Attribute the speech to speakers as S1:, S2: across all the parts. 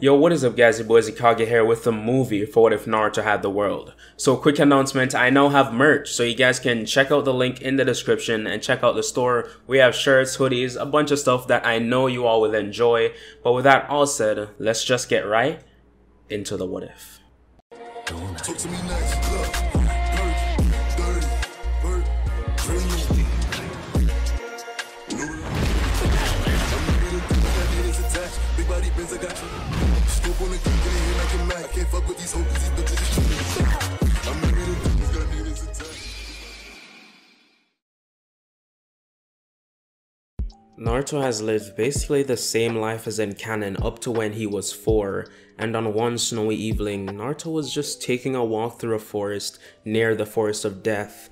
S1: Yo, what is up guys, your boy IzuKage here with the movie for What If Naruto Had the World. So quick announcement, I now have merch, so you guys can check out the link in the description and check out the store. We have shirts, hoodies, a bunch of stuff that I know you all will enjoy. But with that all said, let's just get right into the What If. Talk to me next, look. Naruto has lived basically the same life as in canon up to when he was 4, and on one snowy evening, Naruto was just taking a walk through a forest near the Forest of Death.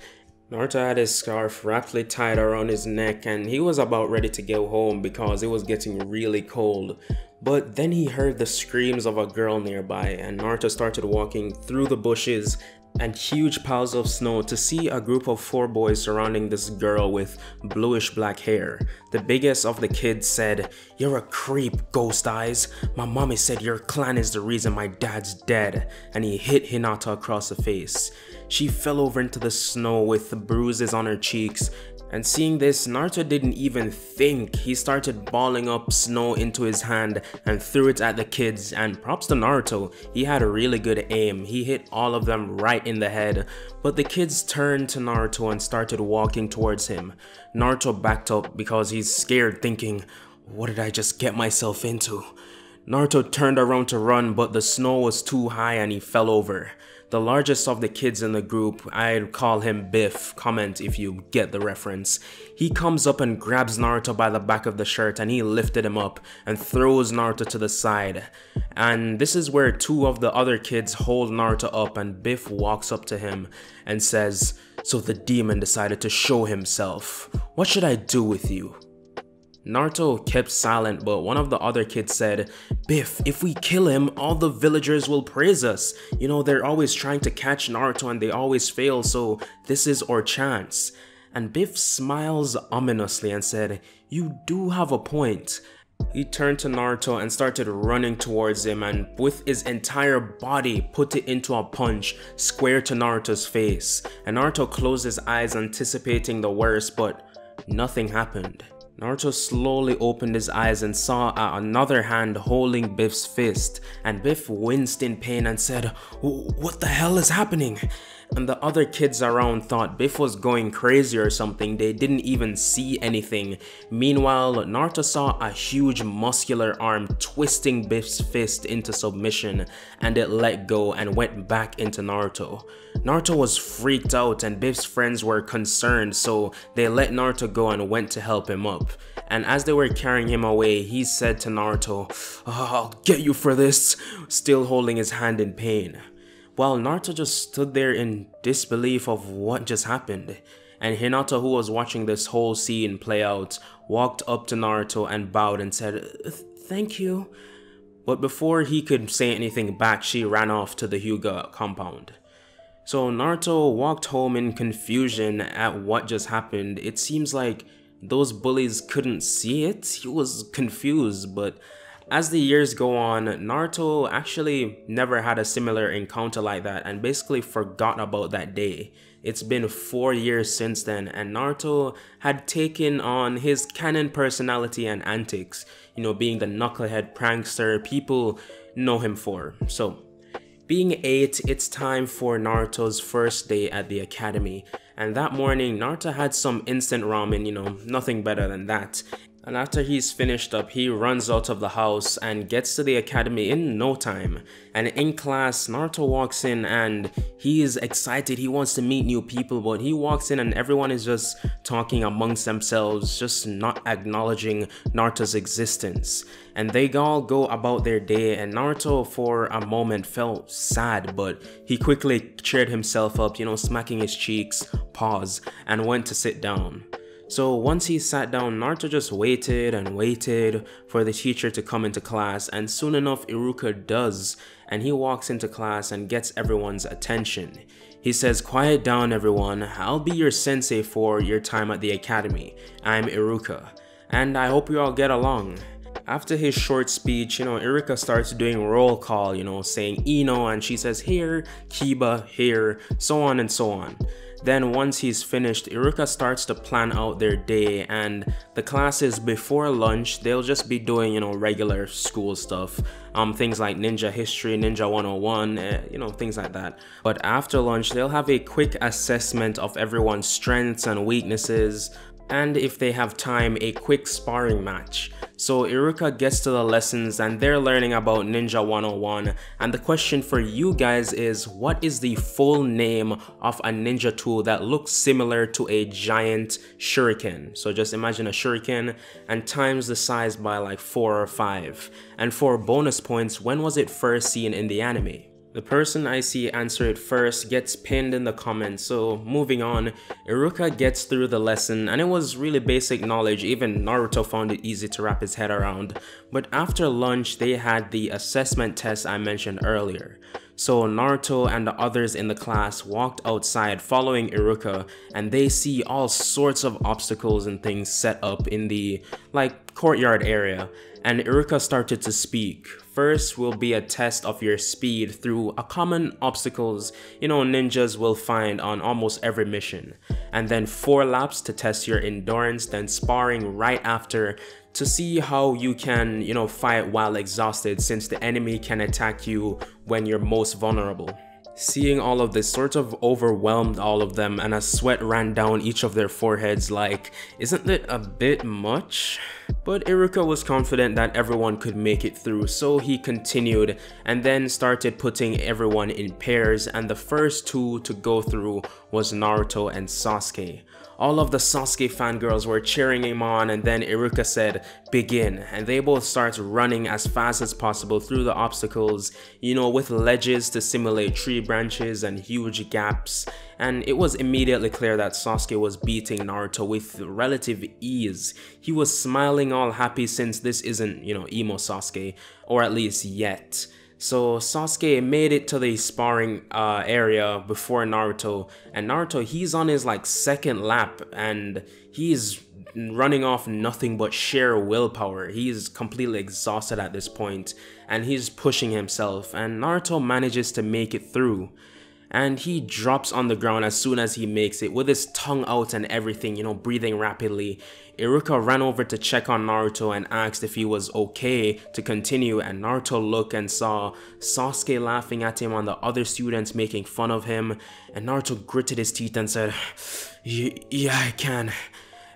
S1: Naruto had his scarf rapidly tied around his neck and he was about ready to go home because it was getting really cold. But then he heard the screams of a girl nearby and Naruto started walking through the bushes and huge piles of snow to see a group of four boys surrounding this girl with bluish black hair. The biggest of the kids said, You're a creep, Ghost Eyes. My mommy said your clan is the reason my dad's dead. And he hit Hinata across the face. She fell over into the snow with bruises on her cheeks and seeing this, Naruto didn't even think. He started balling up snow into his hand and threw it at the kids and props to Naruto, he had a really good aim. He hit all of them right in the head. But the kids turned to Naruto and started walking towards him. Naruto backed up because he's scared thinking, what did I just get myself into? Naruto turned around to run but the snow was too high and he fell over. The largest of the kids in the group, I'd call him Biff, comment if you get the reference. He comes up and grabs Naruto by the back of the shirt and he lifted him up and throws Naruto to the side. And this is where two of the other kids hold Naruto up and Biff walks up to him and says, So the demon decided to show himself. What should I do with you? Naruto kept silent, but one of the other kids said, Biff, if we kill him, all the villagers will praise us. You know, they're always trying to catch Naruto and they always fail, so this is our chance. And Biff smiles ominously and said, You do have a point. He turned to Naruto and started running towards him and with his entire body put it into a punch square to Naruto's face. And Naruto closed his eyes anticipating the worst but nothing happened. Naruto slowly opened his eyes and saw another hand holding Biff's fist, and Biff winced in pain and said, What the hell is happening? And the other kids around thought Biff was going crazy or something, they didn't even see anything. Meanwhile, Naruto saw a huge muscular arm twisting Biff's fist into submission and it let go and went back into Naruto. Naruto was freaked out and Biff's friends were concerned so they let Naruto go and went to help him up. And as they were carrying him away, he said to Naruto, oh, I'll get you for this, still holding his hand in pain while Naruto just stood there in disbelief of what just happened. And Hinata, who was watching this whole scene play out, walked up to Naruto and bowed and said, Thank you. But before he could say anything back, she ran off to the Hyuga compound. So Naruto walked home in confusion at what just happened. It seems like those bullies couldn't see it. He was confused, but as the years go on, Naruto actually never had a similar encounter like that and basically forgot about that day. It's been 4 years since then and Naruto had taken on his canon personality and antics, you know, being the knucklehead prankster people know him for. So, being 8, it's time for Naruto's first day at the academy. And that morning, Naruto had some instant ramen, you know, nothing better than that. And after he's finished up, he runs out of the house and gets to the academy in no time. And in class, Naruto walks in and he is excited. He wants to meet new people, but he walks in and everyone is just talking amongst themselves, just not acknowledging Naruto's existence. And they all go about their day and Naruto for a moment felt sad, but he quickly cheered himself up, you know, smacking his cheeks, pause, and went to sit down. So once he sat down, Naruto just waited and waited for the teacher to come into class and soon enough Iruka does and he walks into class and gets everyone's attention. He says, quiet down everyone, I'll be your sensei for your time at the academy. I'm Iruka and I hope you all get along. after his short speech, you know, Iruka starts doing roll call, you know, saying Ino and she says here, Kiba here, so on and so on. Then once he's finished, Iruka starts to plan out their day and the classes before lunch, they'll just be doing, you know, regular school stuff. Um, things like Ninja History, Ninja 101, eh, you know, things like that. But after lunch, they'll have a quick assessment of everyone's strengths and weaknesses, and if they have time, a quick sparring match. So Iruka gets to the lessons and they're learning about Ninja 101 and the question for you guys is what is the full name of a ninja tool that looks similar to a giant shuriken? So just imagine a shuriken and times the size by like 4 or 5. And for bonus points, when was it first seen in the anime? The person I see answer it first gets pinned in the comments, so moving on, Iruka gets through the lesson and it was really basic knowledge, even Naruto found it easy to wrap his head around. But after lunch, they had the assessment test I mentioned earlier. So Naruto and the others in the class walked outside following Iruka and they see all sorts of obstacles and things set up in the like courtyard area and Iruka started to speak. First will be a test of your speed through a common obstacles you know ninjas will find on almost every mission. And then 4 laps to test your endurance, then sparring right after to see how you can, you know, fight while exhausted since the enemy can attack you when you're most vulnerable. Seeing all of this sort of overwhelmed all of them and a sweat ran down each of their foreheads like, isn't it a bit much? But Iruka was confident that everyone could make it through so he continued and then started putting everyone in pairs and the first two to go through was Naruto and Sasuke. All of the Sasuke fangirls were cheering him on and then Iruka said, begin, and they both start running as fast as possible through the obstacles, you know, with ledges to simulate tree branches and huge gaps, and it was immediately clear that Sasuke was beating Naruto with relative ease. He was smiling all happy since this isn't, you know, emo Sasuke, or at least yet. So Sasuke made it to the sparring uh, area before Naruto, and Naruto he's on his like second lap, and he's running off nothing but sheer willpower. He's completely exhausted at this point, and he's pushing himself, and Naruto manages to make it through and he drops on the ground as soon as he makes it with his tongue out and everything, you know, breathing rapidly. Iruka ran over to check on Naruto and asked if he was okay to continue and Naruto looked and saw Sasuke laughing at him and the other students making fun of him and Naruto gritted his teeth and said, yeah I can.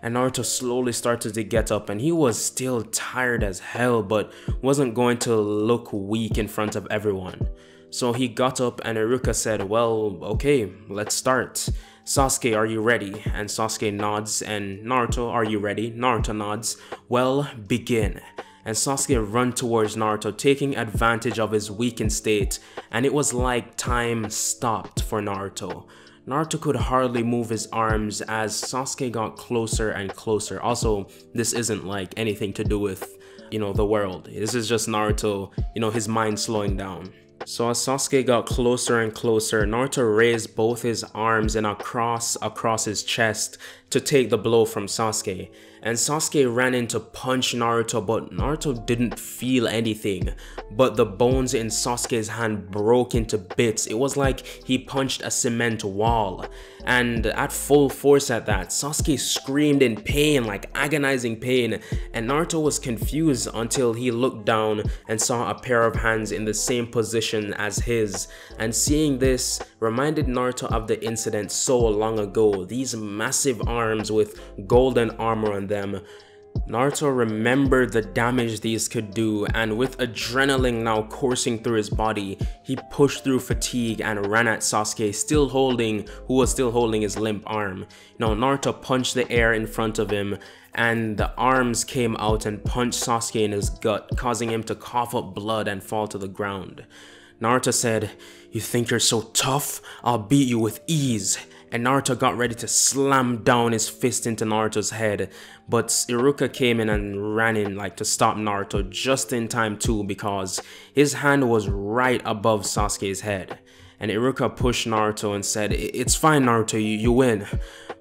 S1: And Naruto slowly started to get up and he was still tired as hell but wasn't going to look weak in front of everyone. So he got up and Iruka said, well, okay, let's start. Sasuke, are you ready? And Sasuke nods and Naruto, are you ready? Naruto nods. Well, begin. And Sasuke run towards Naruto, taking advantage of his weakened state, and it was like time stopped for Naruto. Naruto could hardly move his arms as Sasuke got closer and closer. Also, this isn't like anything to do with, you know, the world. This is just Naruto, you know, his mind slowing down. So as Sasuke got closer and closer, Naruto raised both his arms in a cross across his chest to take the blow from Sasuke. And Sasuke ran in to punch Naruto but Naruto didn't feel anything. But the bones in Sasuke's hand broke into bits. It was like he punched a cement wall. And at full force at that, Sasuke screamed in pain, like agonizing pain. And Naruto was confused until he looked down and saw a pair of hands in the same position as his. And seeing this reminded Naruto of the incident so long ago. These massive arms with golden armor on them. Naruto remembered the damage these could do and with adrenaline now coursing through his body, he pushed through fatigue and ran at Sasuke still holding, who was still holding his limp arm. Now Naruto punched the air in front of him and the arms came out and punched Sasuke in his gut, causing him to cough up blood and fall to the ground. Naruto said, you think you're so tough? I'll beat you with ease and Naruto got ready to slam down his fist into Naruto's head, but Iruka came in and ran in like to stop Naruto just in time too because his hand was right above Sasuke's head. And Iruka pushed Naruto and said, It's fine Naruto, you, you win.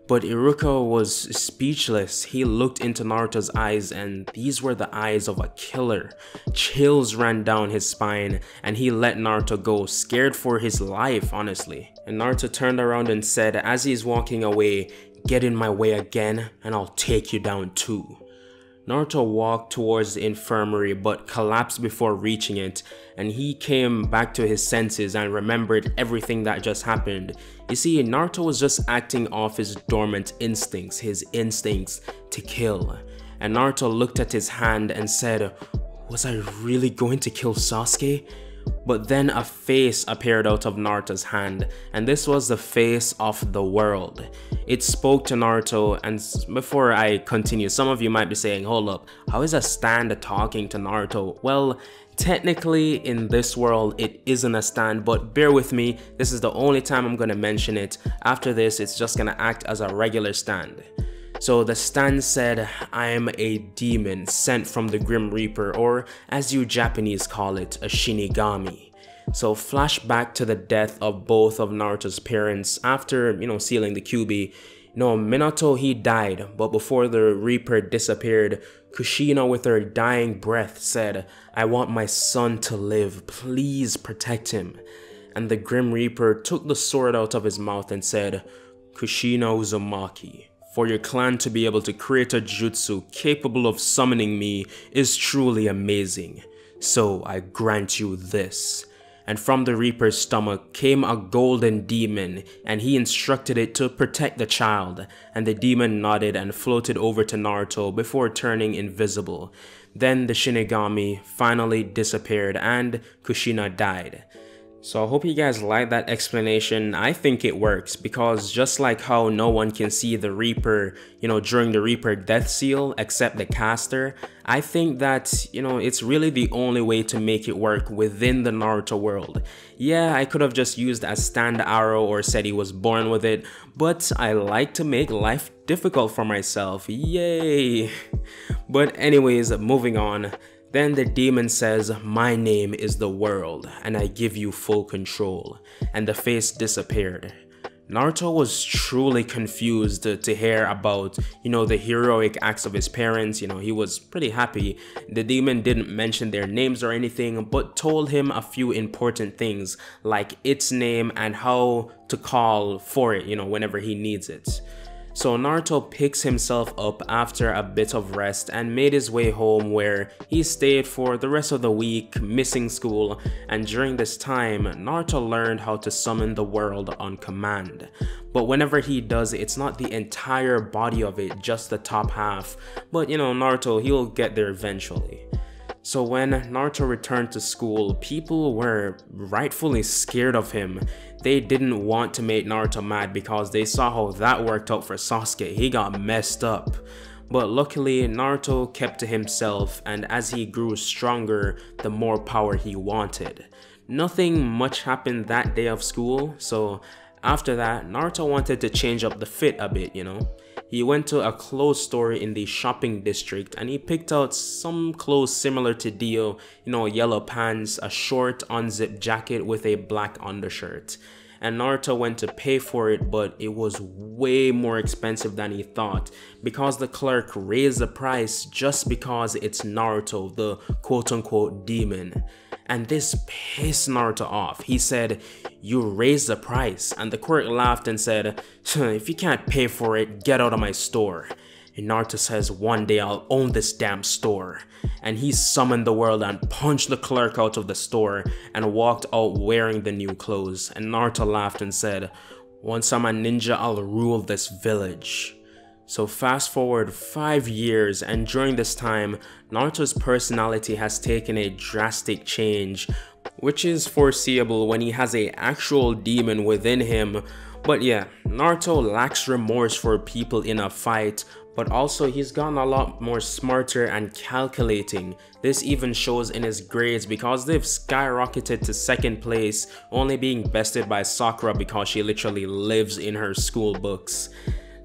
S1: But Iruka was speechless. He looked into Naruto's eyes and these were the eyes of a killer. Chills ran down his spine and he let Naruto go, scared for his life, honestly. And Naruto turned around and said as he's walking away, get in my way again and I'll take you down too. Naruto walked towards the infirmary but collapsed before reaching it, and he came back to his senses and remembered everything that just happened. You see, Naruto was just acting off his dormant instincts, his instincts to kill. And Naruto looked at his hand and said, Was I really going to kill Sasuke? But then a face appeared out of Naruto's hand, and this was the face of the world. It spoke to Naruto, and before I continue, some of you might be saying, hold up, how is a stand talking to Naruto? Well, technically in this world it isn't a stand, but bear with me, this is the only time I'm gonna mention it. After this, it's just gonna act as a regular stand. So the stand said, I am a demon sent from the Grim Reaper, or as you Japanese call it, a Shinigami. So flashback to the death of both of Naruto's parents after, you know, sealing the Kyuubi. No, Minato, he died, but before the Reaper disappeared, Kushina with her dying breath said, I want my son to live, please protect him. And the Grim Reaper took the sword out of his mouth and said, Kushina Uzumaki, for your clan to be able to create a jutsu capable of summoning me is truly amazing. So I grant you this. And from the Reaper's stomach came a golden demon, and he instructed it to protect the child. And the demon nodded and floated over to Naruto before turning invisible. Then the Shinigami finally disappeared and Kushina died. So I hope you guys like that explanation. I think it works because just like how no one can see the Reaper, you know, during the Reaper death seal except the caster, I think that, you know, it's really the only way to make it work within the Naruto world. Yeah, I could have just used a stand arrow or said he was born with it, but I like to make life difficult for myself. Yay! But anyways, moving on. Then the demon says, My name is the world, and I give you full control. And the face disappeared. Naruto was truly confused to hear about, you know, the heroic acts of his parents. You know, he was pretty happy. The demon didn't mention their names or anything, but told him a few important things, like its name and how to call for it, you know, whenever he needs it. So Naruto picks himself up after a bit of rest and made his way home where he stayed for the rest of the week, missing school, and during this time, Naruto learned how to summon the world on command. But whenever he does, it's not the entire body of it, just the top half. But you know, Naruto, he'll get there eventually. So when Naruto returned to school, people were rightfully scared of him. They didn't want to make Naruto mad because they saw how that worked out for Sasuke. He got messed up. But luckily, Naruto kept to himself and as he grew stronger, the more power he wanted. Nothing much happened that day of school, so after that, Naruto wanted to change up the fit a bit, you know. He went to a clothes store in the shopping district and he picked out some clothes similar to Dio, you know, yellow pants, a short unzipped jacket with a black undershirt. And Naruto went to pay for it, but it was way more expensive than he thought because the clerk raised the price just because it's Naruto, the quote unquote demon. And this pissed Naruto off. He said, You raised the price. And the clerk laughed and said, If you can't pay for it, get out of my store. And Naruto says, One day I'll own this damn store. And he summoned the world and punched the clerk out of the store and walked out wearing the new clothes. And Naruto laughed and said, Once I'm a ninja, I'll rule this village. So fast forward 5 years and during this time, Naruto's personality has taken a drastic change, which is foreseeable when he has a actual demon within him. But yeah, Naruto lacks remorse for people in a fight, but also he's gotten a lot more smarter and calculating. This even shows in his grades because they've skyrocketed to second place, only being bested by Sakura because she literally lives in her school books.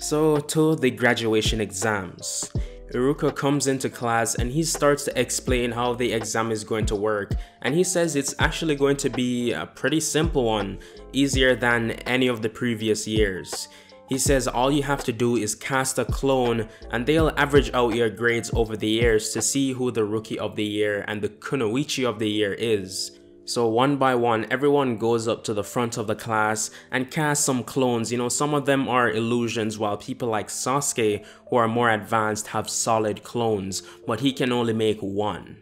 S1: So to the graduation exams. Iruka comes into class and he starts to explain how the exam is going to work and he says it's actually going to be a pretty simple one, easier than any of the previous years. He says all you have to do is cast a clone and they'll average out your grades over the years to see who the Rookie of the Year and the Kunoichi of the Year is. So one by one, everyone goes up to the front of the class and casts some clones. You know, some of them are illusions while people like Sasuke, who are more advanced, have solid clones, but he can only make one.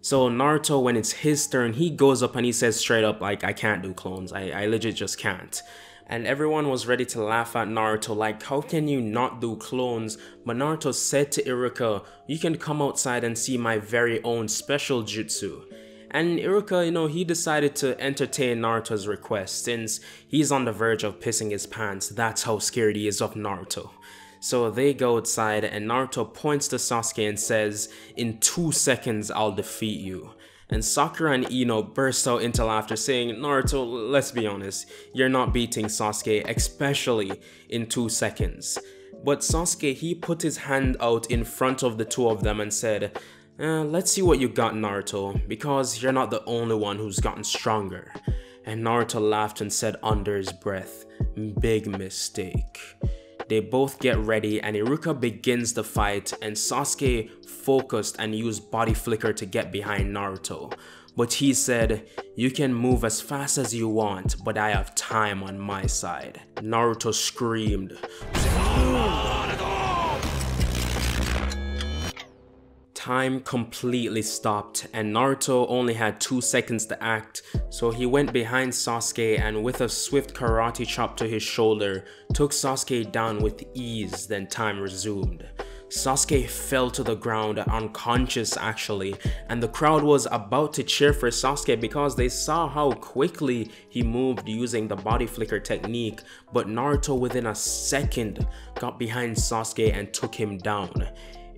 S1: So Naruto, when it's his turn, he goes up and he says straight up like, I can't do clones. I, I legit just can't and everyone was ready to laugh at Naruto like how can you not do clones but Naruto said to Iruka you can come outside and see my very own special jutsu and Iruka, you know, he decided to entertain Naruto's request since he's on the verge of pissing his pants. That's how scared he is of Naruto. So they go outside and Naruto points to Sasuke and says, in two seconds I'll defeat you. And Sakura and Ino burst out into laughter saying, Naruto, let's be honest, you're not beating Sasuke, especially in 2 seconds. But Sasuke, he put his hand out in front of the two of them and said, eh, let's see what you got Naruto, because you're not the only one who's gotten stronger. And Naruto laughed and said under his breath, big mistake. They both get ready and Iruka begins the fight and Sasuke focused and used body flicker to get behind Naruto. But he said, you can move as fast as you want, but I have time on my side. Naruto screamed, time completely stopped and Naruto only had 2 seconds to act, so he went behind Sasuke and with a swift karate chop to his shoulder, took Sasuke down with ease then time resumed. Sasuke fell to the ground unconscious actually and the crowd was about to cheer for Sasuke because they saw how quickly he moved using the body flicker technique but Naruto within a second got behind Sasuke and took him down.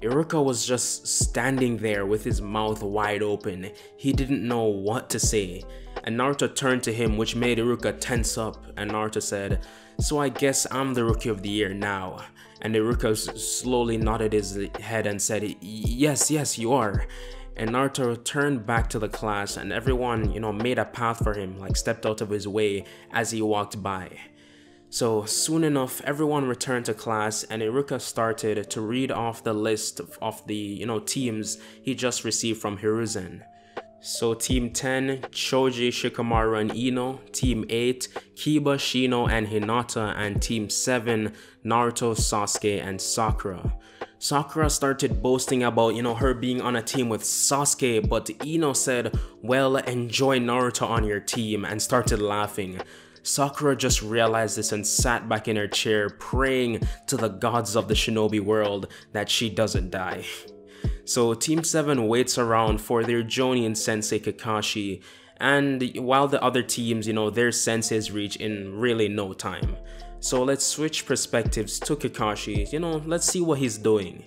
S1: Iruka was just standing there with his mouth wide open. He didn't know what to say. And Naruto turned to him which made Iruka tense up and Naruto said, So I guess I'm the rookie of the year now. And Iruka slowly nodded his head and said, Yes, yes, you are. And Naruto turned back to the class and everyone, you know, made a path for him, like stepped out of his way as he walked by. So soon enough, everyone returned to class and Iruka started to read off the list of the, you know, teams he just received from Hiruzen. So Team 10, Choji, Shikamaru, and Ino. Team 8, Kiba, Shino, and Hinata. And Team 7, Naruto, Sasuke, and Sakura. Sakura started boasting about, you know, her being on a team with Sasuke, but Ino said, well, enjoy Naruto on your team, and started laughing. Sakura just realized this and sat back in her chair praying to the gods of the shinobi world that she doesn't die. So Team 7 waits around for their Jonin sensei Kakashi and while the other teams, you know, their senses reach in really no time. So let's switch perspectives to Kakashi, you know, let's see what he's doing.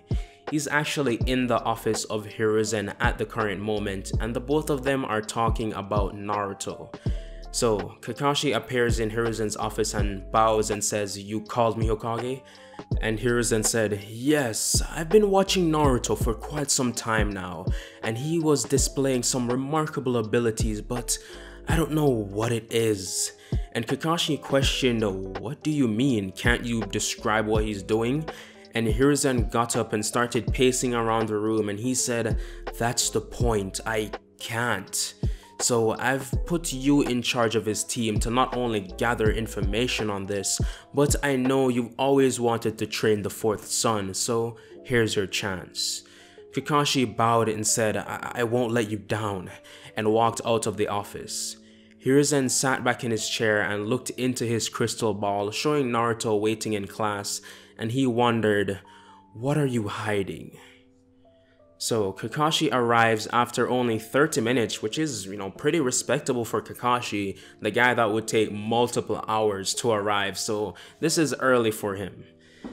S1: He's actually in the office of Hiruzen at the current moment and the both of them are talking about Naruto. So Kakashi appears in Hiruzen's office and bows and says, you called me Hokage? And Hiruzen said, yes, I've been watching Naruto for quite some time now, and he was displaying some remarkable abilities, but I don't know what it is. And Kakashi questioned, what do you mean? Can't you describe what he's doing? And Hiruzen got up and started pacing around the room and he said, that's the point, I can't. So I've put you in charge of his team to not only gather information on this, but I know you've always wanted to train the fourth son, so here's your chance. Kakashi bowed and said, I, I won't let you down, and walked out of the office. Hiruzen sat back in his chair and looked into his crystal ball, showing Naruto waiting in class, and he wondered, what are you hiding? So Kakashi arrives after only 30 minutes, which is, you know, pretty respectable for Kakashi, the guy that would take multiple hours to arrive, so this is early for him.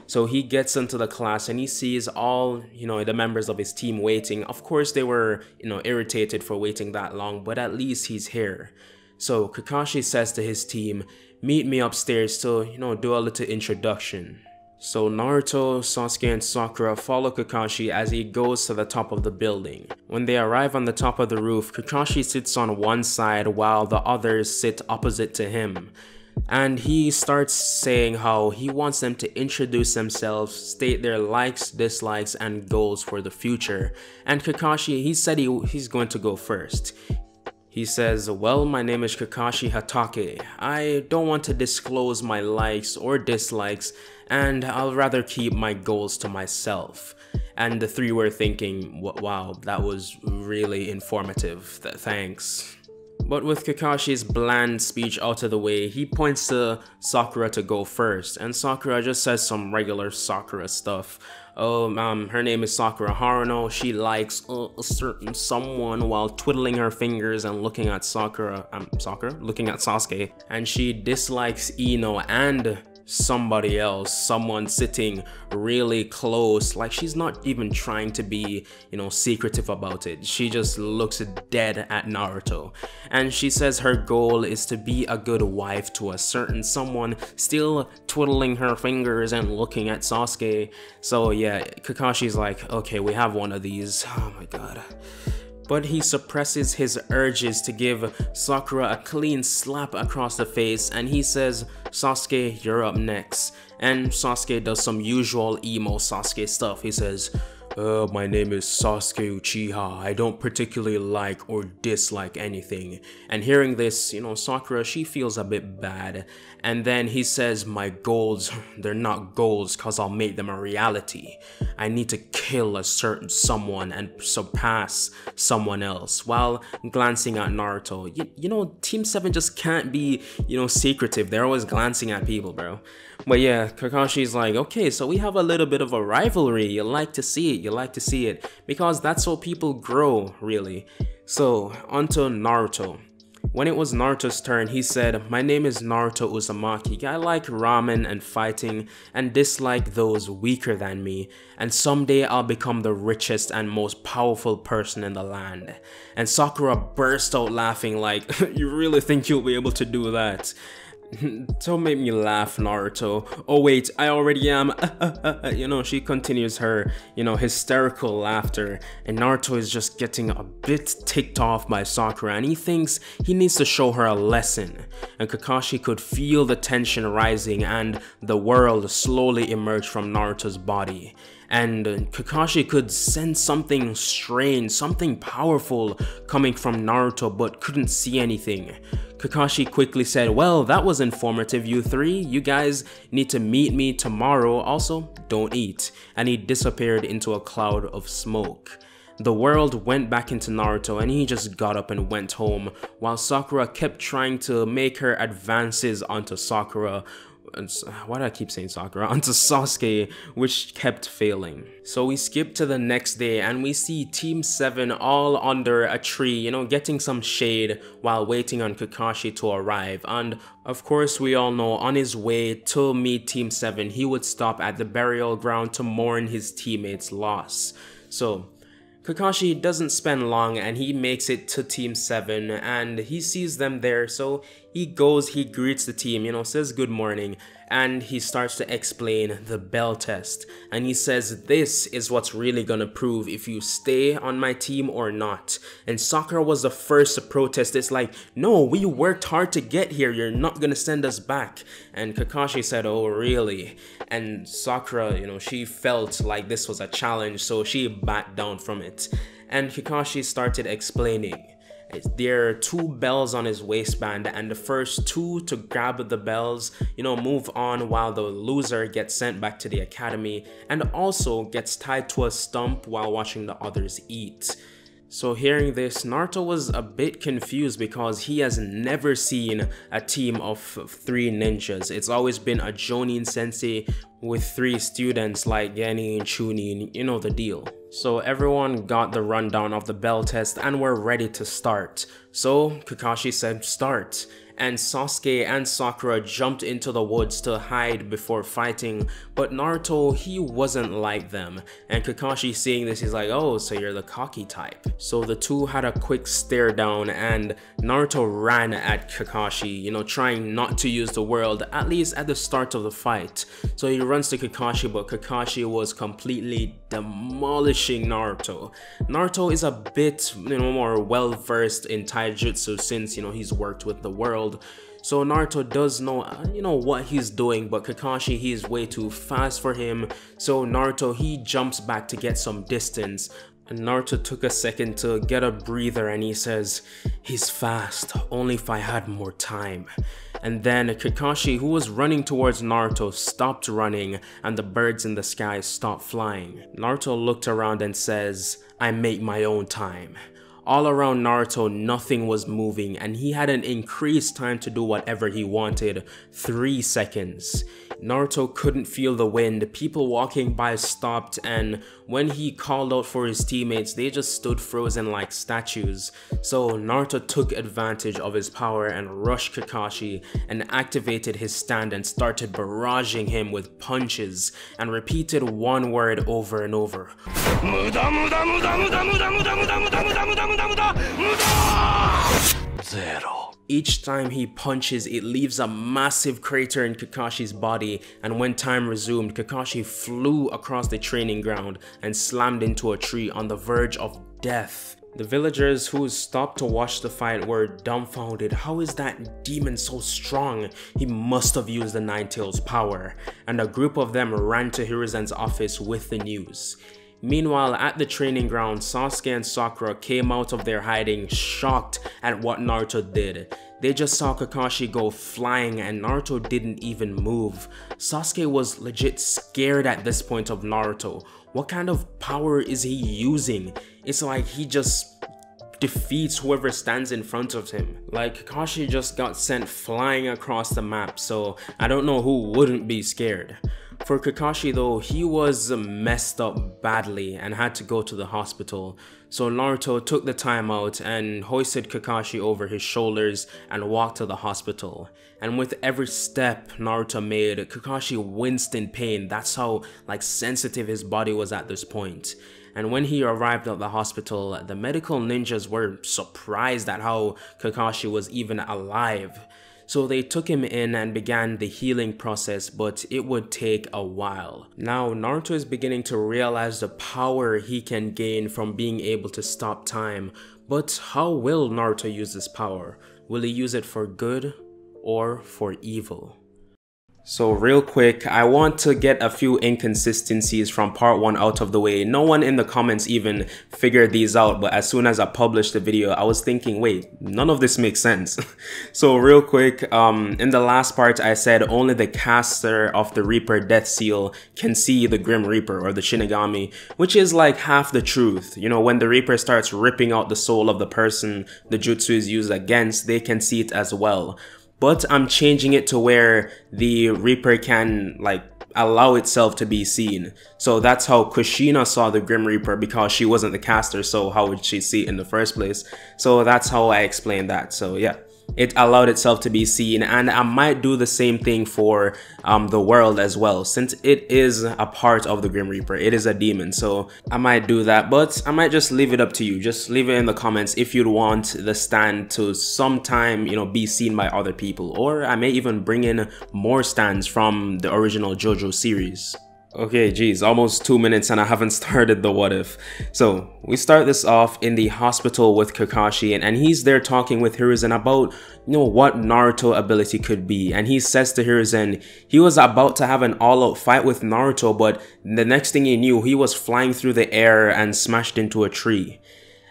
S1: So he gets into the class and he sees all, you know, the members of his team waiting. Of course, they were, you know, irritated for waiting that long, but at least he's here. So Kakashi says to his team, meet me upstairs to, you know, do a little introduction. So Naruto, Sasuke, and Sakura follow Kakashi as he goes to the top of the building. When they arrive on the top of the roof, Kakashi sits on one side while the others sit opposite to him. and he starts saying how he wants them to introduce themselves, state their likes, dislikes, and goals for the future. And Kakashi, he said he, he's going to go first. He says, Well, my name is Kakashi Hatake. I don't want to disclose my likes or dislikes, and I'll rather keep my goals to myself. And the three were thinking, Wow, that was really informative. Th thanks. But with Kakashi's bland speech out of the way, he points to Sakura to go first, and Sakura just says some regular Sakura stuff. Oh, um, her name is Sakura Haruno. She likes uh, a certain someone while twiddling her fingers and looking at Sakura, um, Sakura, looking at Sasuke, and she dislikes Ino and somebody else, someone sitting really close, like she's not even trying to be, you know, secretive about it. She just looks dead at Naruto. And she says her goal is to be a good wife to a certain someone, still twiddling her fingers and looking at Sasuke. So yeah, Kakashi's like, okay, we have one of these. Oh my god but he suppresses his urges to give Sakura a clean slap across the face and he says, Sasuke, you're up next. And Sasuke does some usual emo Sasuke stuff. He says, uh, my name is Sasuke Uchiha. I don't particularly like or dislike anything. And hearing this, you know, Sakura, she feels a bit bad. And then he says, my goals, they're not goals cause I'll make them a reality. I need to kill a certain someone and surpass someone else while glancing at Naruto. You, you know, Team 7 just can't be, you know, secretive. They're always glancing at people, bro. But yeah, Kakashi's like, okay, so we have a little bit of a rivalry. You like to see it, you like to see it. Because that's how people grow, really. So, onto Naruto. When it was Naruto's turn, he said, My name is Naruto Uzumaki. I like ramen and fighting and dislike those weaker than me. And someday I'll become the richest and most powerful person in the land. And Sakura burst out laughing like, You really think you'll be able to do that? Don't make me laugh, Naruto. Oh wait, I already am. you know, she continues her, you know, hysterical laughter, and Naruto is just getting a bit ticked off by Sakura, and he thinks he needs to show her a lesson. And Kakashi could feel the tension rising, and the world slowly emerge from Naruto's body and Kakashi could sense something strange, something powerful coming from Naruto but couldn't see anything. Kakashi quickly said, well, that was informative, you three. You guys need to meet me tomorrow. Also, don't eat. And he disappeared into a cloud of smoke. The world went back into Naruto and he just got up and went home, while Sakura kept trying to make her advances onto Sakura why do I keep saying Sakura? Onto Sasuke, which kept failing. So we skip to the next day and we see Team 7 all under a tree, you know, getting some shade while waiting on Kakashi to arrive. And of course, we all know on his way to meet Team 7, he would stop at the burial ground to mourn his teammates' loss. So Kakashi doesn't spend long and he makes it to Team 7 and he sees them there. So he goes, he greets the team, you know, says good morning and he starts to explain the bell test. And he says this is what's really gonna prove if you stay on my team or not. And Sakura was the first to protest. It's like no we worked hard to get here. You're not gonna send us back. And Kakashi said oh really and Sakura you know she felt like this was a challenge so she backed down from it. And Kakashi started explaining there are two bells on his waistband and the first two to grab the bells you know move on while the loser gets sent back to the academy and also gets tied to a stump while watching the others eat so hearing this, Naruto was a bit confused because he has never seen a team of three ninjas. It's always been a Jonin sensei with three students like Genin and Chunin, you know the deal. So everyone got the rundown of the bell test and were ready to start. So Kakashi said start and Sasuke and Sakura jumped into the woods to hide before fighting, but Naruto, he wasn't like them, and Kakashi seeing this, he's like, oh, so you're the cocky type. So the two had a quick stare down, and Naruto ran at Kakashi, you know, trying not to use the world, at least at the start of the fight. So he runs to Kakashi, but Kakashi was completely demolishing Naruto. Naruto is a bit, you know, more well versed in taijutsu since, you know, he's worked with the world. So Naruto does know, uh, you know, what he's doing, but Kakashi, he is way too fast for him. So Naruto, he jumps back to get some distance. And Naruto took a second to get a breather and he says, he's fast, only if I had more time. And then Kakashi, who was running towards Naruto, stopped running and the birds in the sky stopped flying. Naruto looked around and says, I make my own time. All around Naruto, nothing was moving and he had an increased time to do whatever he wanted, 3 seconds. Naruto couldn't feel the wind, people walking by stopped and when he called out for his teammates, they just stood frozen like statues. So Naruto took advantage of his power and rushed Kakashi and activated his stand and started barraging him with punches and repeated one word over and over. Zero. Each time he punches, it leaves a massive crater in Kakashi's body, and when time resumed, Kakashi flew across the training ground and slammed into a tree on the verge of death. The villagers who stopped to watch the fight were dumbfounded. How is that demon so strong? He must have used the Nine Tails power. And a group of them ran to Hiruzen's office with the news. Meanwhile, at the training ground, Sasuke and Sakura came out of their hiding shocked at what Naruto did. They just saw Kakashi go flying and Naruto didn't even move. Sasuke was legit scared at this point of Naruto. What kind of power is he using? It's like he just defeats whoever stands in front of him. Like Kakashi just got sent flying across the map, so I don't know who wouldn't be scared. For Kakashi though, he was messed up badly and had to go to the hospital. So Naruto took the time out and hoisted Kakashi over his shoulders and walked to the hospital. And with every step Naruto made, Kakashi winced in pain. That's how like sensitive his body was at this point. And when he arrived at the hospital, the medical ninjas were surprised at how Kakashi was even alive. So they took him in and began the healing process, but it would take a while. Now, Naruto is beginning to realize the power he can gain from being able to stop time. But how will Naruto use this power? Will he use it for good or for evil? So real quick, I want to get a few inconsistencies from part 1 out of the way. No one in the comments even figured these out, but as soon as I published the video, I was thinking, wait, none of this makes sense. so real quick, um, in the last part, I said only the caster of the Reaper Death Seal can see the Grim Reaper or the Shinigami, which is like half the truth. You know, when the Reaper starts ripping out the soul of the person the jutsu is used against, they can see it as well but I'm changing it to where the Reaper can like allow itself to be seen. So that's how Kushina saw the Grim Reaper because she wasn't the caster, so how would she see it in the first place? So that's how I explained that. So yeah it allowed itself to be seen and I might do the same thing for um, the world as well since it is a part of the Grim Reaper. It is a demon so I might do that but I might just leave it up to you. Just leave it in the comments if you'd want the stand to sometime you know be seen by other people or I may even bring in more stands from the original JoJo series Okay, geez, almost two minutes and I haven't started the what if. So, we start this off in the hospital with Kakashi and, and he's there talking with Hiruzen about, you know, what Naruto ability could be. And he says to Hiruzen, he was about to have an all-out fight with Naruto, but the next thing he knew, he was flying through the air and smashed into a tree.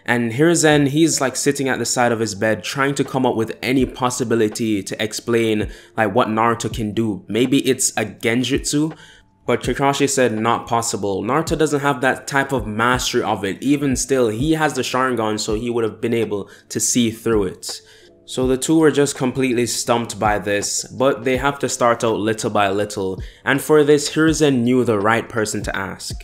S1: And Hiruzen, he's like sitting at the side of his bed trying to come up with any possibility to explain like what Naruto can do. Maybe it's a genjutsu, but Kakashi said not possible. Naruto doesn't have that type of mastery of it. Even still, he has the Sharingan so he would have been able to see through it. So the two were just completely stumped by this, but they have to start out little by little, and for this Hiruzen knew the right person to ask.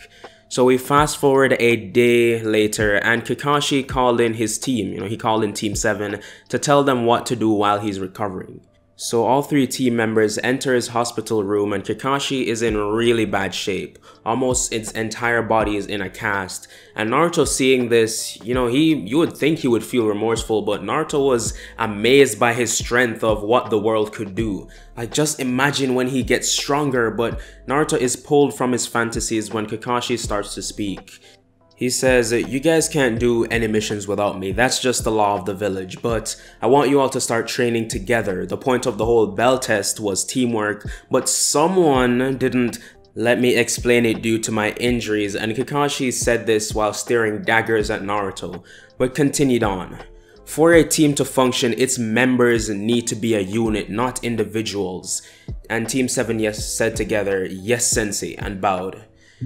S1: So we fast forward a day later and Kakashi called in his team, you know, he called in team 7 to tell them what to do while he's recovering. So all three team members enter his hospital room and Kakashi is in really bad shape. Almost its entire body is in a cast. And Naruto seeing this, you know, he you would think he would feel remorseful, but Naruto was amazed by his strength of what the world could do. Like just imagine when he gets stronger, but Naruto is pulled from his fantasies when Kakashi starts to speak. He says, You guys can't do any missions without me. That's just the law of the village. But I want you all to start training together. The point of the whole bell test was teamwork, but someone didn't let me explain it due to my injuries. And Kakashi said this while staring daggers at Naruto, but continued on. For a team to function, its members need to be a unit, not individuals. And Team 7 Yes said together, Yes, Sensei, and bowed.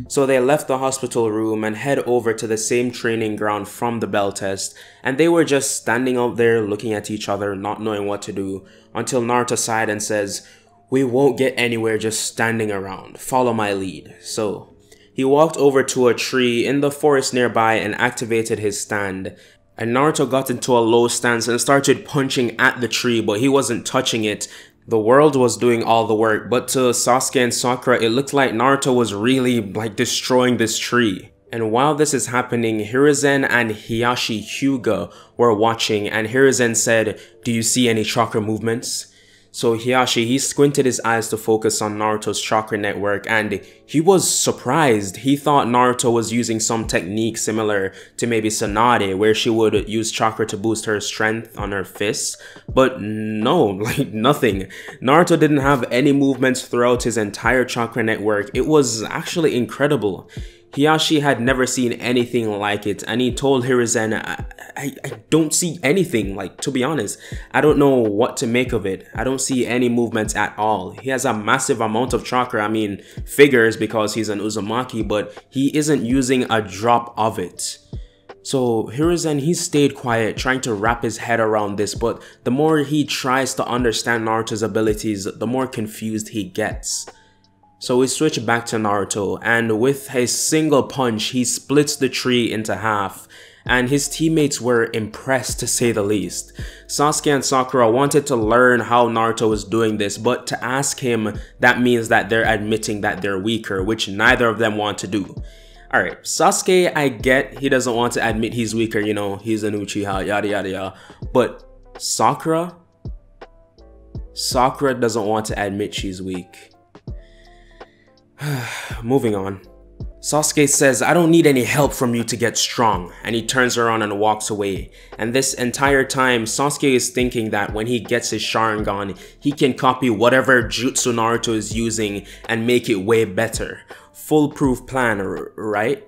S1: So they left the hospital room and head over to the same training ground from the bell test, and they were just standing out there looking at each other, not knowing what to do, until Naruto sighed and says, We won't get anywhere just standing around. Follow my lead. So he walked over to a tree in the forest nearby and activated his stand. And Naruto got into a low stance and started punching at the tree, but he wasn't touching it the world was doing all the work, but to Sasuke and Sakura, it looked like Naruto was really like destroying this tree. And while this is happening, Hiruzen and Hiashi Hyuga were watching and Hiruzen said, do you see any chakra movements? So Hiashi, he squinted his eyes to focus on Naruto's chakra network and he was surprised. He thought Naruto was using some technique similar to maybe Tsunade where she would use chakra to boost her strength on her fists. But no, like nothing. Naruto didn't have any movements throughout his entire chakra network. It was actually incredible. Hiashi had never seen anything like it and he told Hiruzen, I, I, I, don't see anything, like to be honest. I don't know what to make of it. I don't see any movements at all. He has a massive amount of chakra, I mean figures because he's an Uzumaki, but he isn't using a drop of it. So Hiruzen, he stayed quiet, trying to wrap his head around this, but the more he tries to understand Naruto's abilities, the more confused he gets. So we switch back to Naruto and with a single punch he splits the tree into half and his teammates were impressed to say the least. Sasuke and Sakura wanted to learn how Naruto was doing this but to ask him that means that they're admitting that they're weaker which neither of them want to do. Alright, Sasuke I get he doesn't want to admit he's weaker, you know, he's an Uchiha, yada yada yada. But Sakura? Sakura doesn't want to admit she's weak. Moving on. Sasuke says, I don't need any help from you to get strong, and he turns around and walks away. And this entire time, Sasuke is thinking that when he gets his Sharingan, he can copy whatever Jutsu Naruto is using and make it way better. Foolproof plan, right?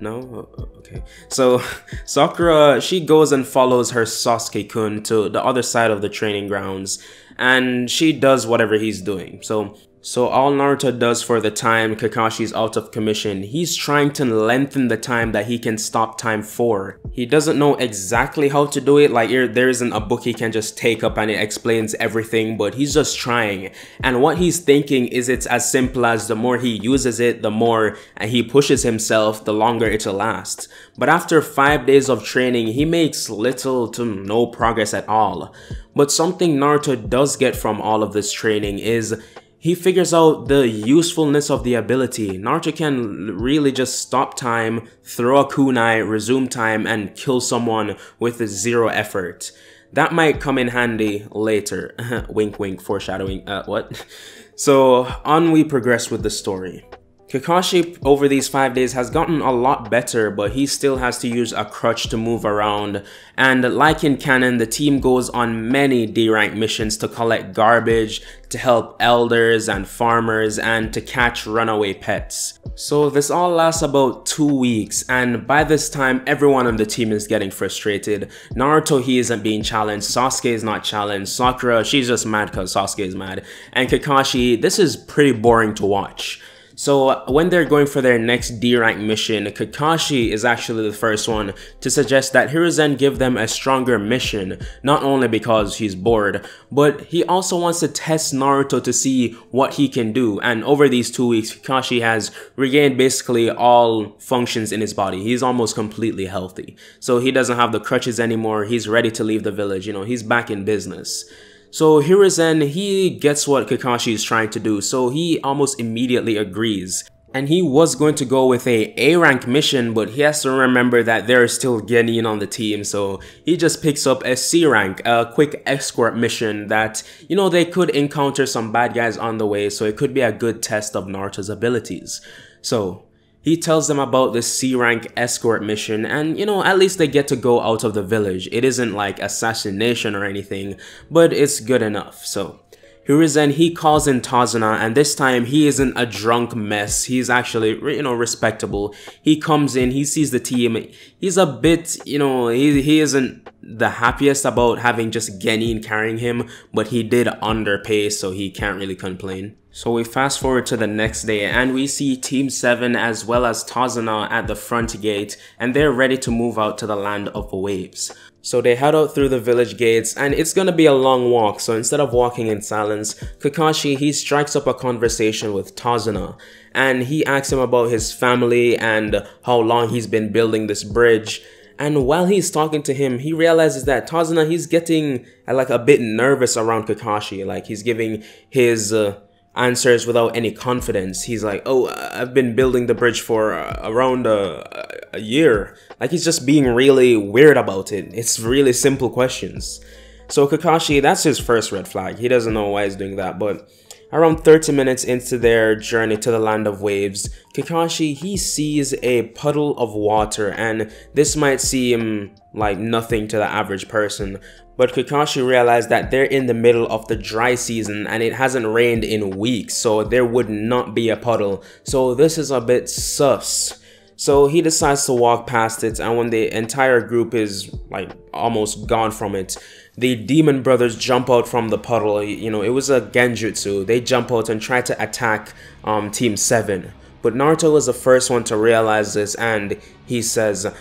S1: No? Okay. So, Sakura, she goes and follows her Sasuke-kun to the other side of the training grounds, and she does whatever he's doing. So, so all Naruto does for the time Kakashi's out of commission, he's trying to lengthen the time that he can stop time for. He doesn't know exactly how to do it, like there isn't a book he can just take up and it explains everything, but he's just trying. And what he's thinking is it's as simple as the more he uses it, the more and he pushes himself, the longer it'll last. But after 5 days of training, he makes little to no progress at all. But something Naruto does get from all of this training is he figures out the usefulness of the ability. Naruto can really just stop time, throw a kunai, resume time, and kill someone with zero effort. That might come in handy later. wink wink, foreshadowing, uh, what? So, on we progress with the story. Kakashi over these 5 days has gotten a lot better but he still has to use a crutch to move around and like in canon the team goes on many D-rank missions to collect garbage, to help elders and farmers and to catch runaway pets. So this all lasts about 2 weeks and by this time everyone on the team is getting frustrated. Naruto he isn't being challenged, Sasuke is not challenged, Sakura she's just mad cause Sasuke is mad and Kakashi this is pretty boring to watch. So uh, when they're going for their next D-rank mission, Kakashi is actually the first one to suggest that Hiruzen give them a stronger mission, not only because he's bored, but he also wants to test Naruto to see what he can do. And over these two weeks, Kakashi has regained basically all functions in his body. He's almost completely healthy. So he doesn't have the crutches anymore. He's ready to leave the village. You know, he's back in business. So Hiruzen, he gets what Kakashi is trying to do, so he almost immediately agrees. And he was going to go with a A rank mission, but he has to remember that there is still Genin on the team, so he just picks up a C rank, a quick escort mission that, you know, they could encounter some bad guys on the way, so it could be a good test of Naruto's abilities. So, he tells them about this C rank escort mission, and you know, at least they get to go out of the village. It isn't like assassination or anything, but it's good enough, so. Hiruzen, he calls in Tazuna, and this time he isn't a drunk mess. He's actually, you know, respectable. He comes in, he sees the team. He's a bit, you know, he, he isn't the happiest about having just Genin carrying him, but he did underpay, so he can't really complain. So we fast forward to the next day and we see Team 7 as well as Tazuna at the front gate and they're ready to move out to the land of waves. So they head out through the village gates and it's gonna be a long walk so instead of walking in silence, Kakashi he strikes up a conversation with Tazuna and he asks him about his family and how long he's been building this bridge and while he's talking to him, he realizes that Tazuna, he's getting like a bit nervous around Kakashi. Like he's giving his uh, answers without any confidence. He's like, "Oh, I've been building the bridge for uh, around a, a year." Like he's just being really weird about it. It's really simple questions. So Kakashi, that's his first red flag. He doesn't know why he's doing that, but around 30 minutes into their journey to the land of waves, Kakashi he sees a puddle of water and this might seem like nothing to the average person, but Kakashi realized that they're in the middle of the dry season and it hasn't rained in weeks, so there would not be a puddle. So this is a bit sus. So he decides to walk past it and when the entire group is like almost gone from it, the demon brothers jump out from the puddle. You know, it was a genjutsu. They jump out and try to attack um, Team 7. But Naruto was the first one to realize this and he says,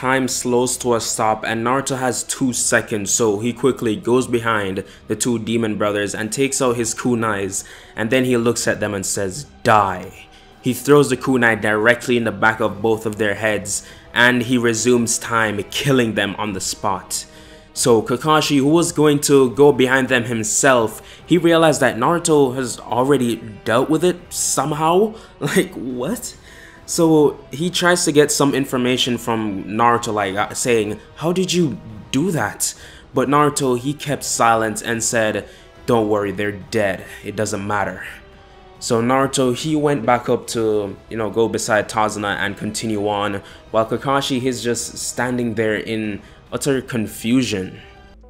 S1: Time slows to a stop and Naruto has 2 seconds so he quickly goes behind the two demon brothers and takes out his kunais and then he looks at them and says die. He throws the kunai directly in the back of both of their heads and he resumes time killing them on the spot. So Kakashi, who was going to go behind them himself, he realized that Naruto has already dealt with it somehow. Like, what? So he tries to get some information from Naruto like uh, saying, how did you do that? But Naruto, he kept silent and said, don't worry, they're dead. It doesn't matter. So Naruto, he went back up to, you know, go beside Tazuna and continue on, while Kakashi, he's just standing there in utter confusion.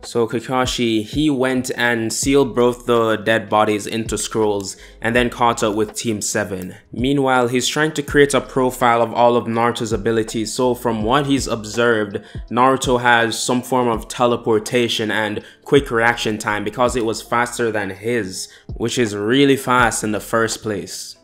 S1: So Kakashi, he went and sealed both the dead bodies into scrolls and then caught up with Team 7. Meanwhile, he's trying to create a profile of all of Naruto's abilities so from what he's observed, Naruto has some form of teleportation and quick reaction time because it was faster than his, which is really fast in the first place.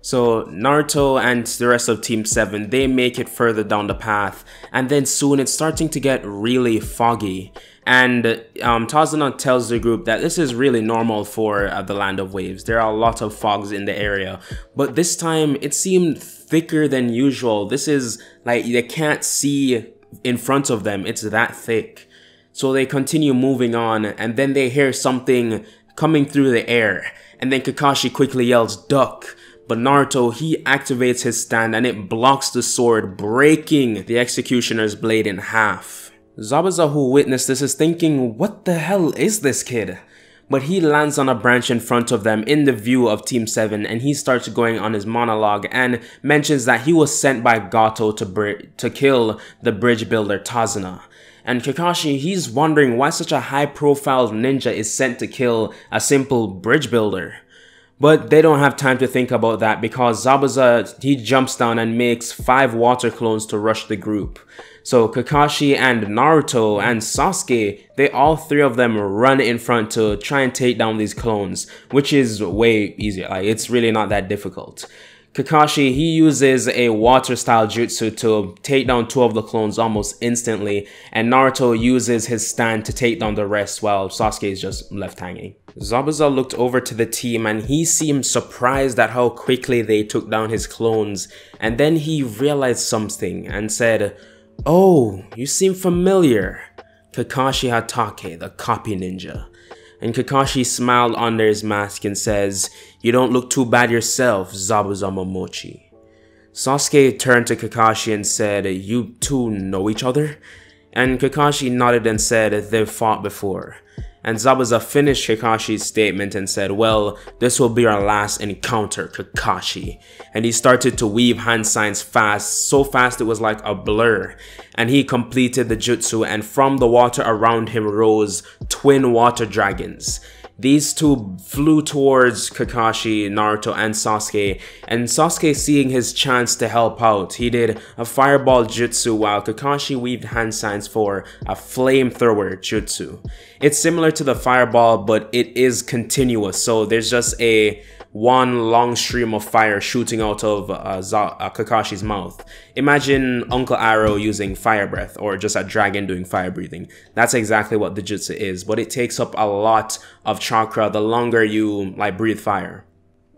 S1: So Naruto and the rest of Team 7, they make it further down the path and then soon it's starting to get really foggy. And um, Tazuna tells the group that this is really normal for uh, the Land of Waves. There are a lot of fogs in the area, but this time it seemed thicker than usual. This is like they can't see in front of them. It's that thick. So they continue moving on and then they hear something coming through the air. And then Kakashi quickly yells, duck. But Naruto, he activates his stand and it blocks the sword, breaking the executioner's blade in half. Zabuza who witnessed this is thinking, what the hell is this kid? But he lands on a branch in front of them in the view of Team 7 and he starts going on his monologue and mentions that he was sent by Gato to, to kill the bridge builder Tazuna. And Kakashi, he's wondering why such a high profile ninja is sent to kill a simple bridge builder. But they don't have time to think about that because Zabuza, he jumps down and makes 5 water clones to rush the group. So Kakashi and Naruto and Sasuke, they all three of them run in front to try and take down these clones, which is way easier. Like it's really not that difficult. Kakashi, he uses a water style jutsu to take down two of the clones almost instantly, and Naruto uses his stand to take down the rest while Sasuke is just left hanging. Zabuza looked over to the team and he seemed surprised at how quickly they took down his clones, and then he realized something and said, Oh, you seem familiar. Kakashi Hatake, the copy ninja. And Kakashi smiled under his mask and says, You don't look too bad yourself, Zabuza Momochi. Sasuke turned to Kakashi and said, You two know each other? And Kakashi nodded and said, They've fought before and Zabuza finished Kakashi's statement and said, well, this will be our last encounter, Kakashi. And he started to weave hand signs fast, so fast it was like a blur. And he completed the jutsu and from the water around him rose twin water dragons. These two flew towards Kakashi, Naruto, and Sasuke, and Sasuke seeing his chance to help out, he did a fireball jutsu while Kakashi weaved hand signs for a flamethrower jutsu. It's similar to the fireball, but it is continuous, so there's just a one long stream of fire shooting out of uh, uh, Kakashi's mouth. Imagine Uncle Iroh using fire breath or just a dragon doing fire breathing. That's exactly what the jutsu is, but it takes up a lot of chakra the longer you like breathe fire.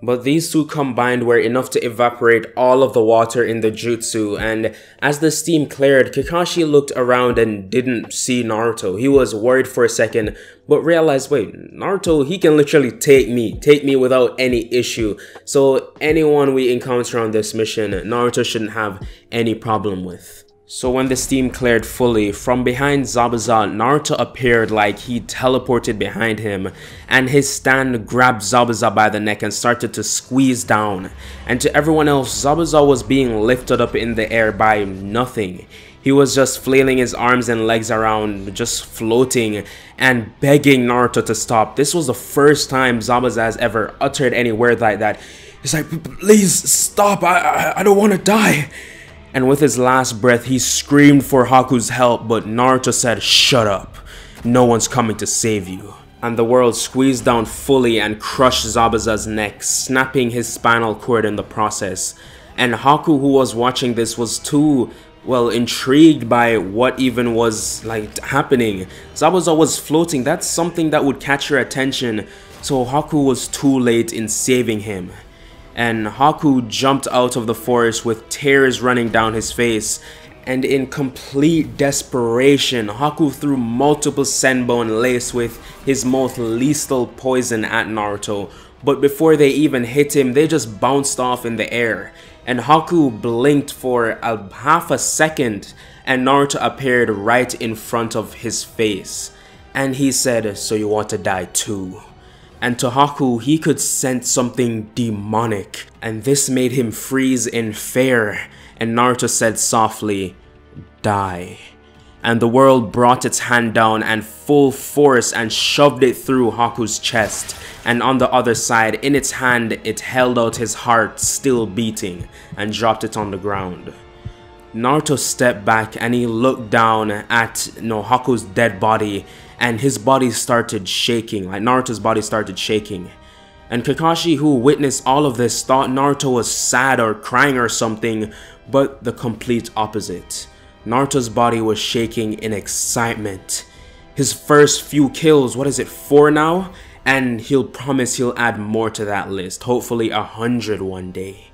S1: But these two combined were enough to evaporate all of the water in the jutsu and as the steam cleared, Kakashi looked around and didn't see Naruto. He was worried for a second but realized, wait, Naruto, he can literally take me, take me without any issue. So anyone we encounter on this mission, Naruto shouldn't have any problem with. So when the steam cleared fully, from behind Zabuza, Naruto appeared like he teleported behind him, and his stand grabbed Zabuza by the neck and started to squeeze down. And to everyone else, Zabuza was being lifted up in the air by nothing. He was just flailing his arms and legs around, just floating and begging Naruto to stop. This was the first time Zabuza has ever uttered any word like that. He's like, please stop, I, I, I don't want to die and with his last breath he screamed for Haku's help but Naruto said shut up, no one's coming to save you. And the world squeezed down fully and crushed Zabuza's neck, snapping his spinal cord in the process. And Haku who was watching this was too well intrigued by what even was like happening. Zabuza was floating, that's something that would catch your attention, so Haku was too late in saving him and Haku jumped out of the forest with tears running down his face. And in complete desperation, Haku threw multiple Senbon laced with his most lethal poison at Naruto. But before they even hit him, they just bounced off in the air. And Haku blinked for a half a second and Naruto appeared right in front of his face. And he said, so you want to die too and to Haku he could sense something demonic and this made him freeze in fear and Naruto said softly, die. And the world brought its hand down and full force and shoved it through Haku's chest and on the other side in its hand it held out his heart still beating and dropped it on the ground. Naruto stepped back and he looked down at no Haku's dead body and his body started shaking, like Naruto's body started shaking. And Kakashi who witnessed all of this thought Naruto was sad or crying or something, but the complete opposite. Naruto's body was shaking in excitement. His first few kills, what is it, four now? And he'll promise he'll add more to that list, hopefully a hundred one day.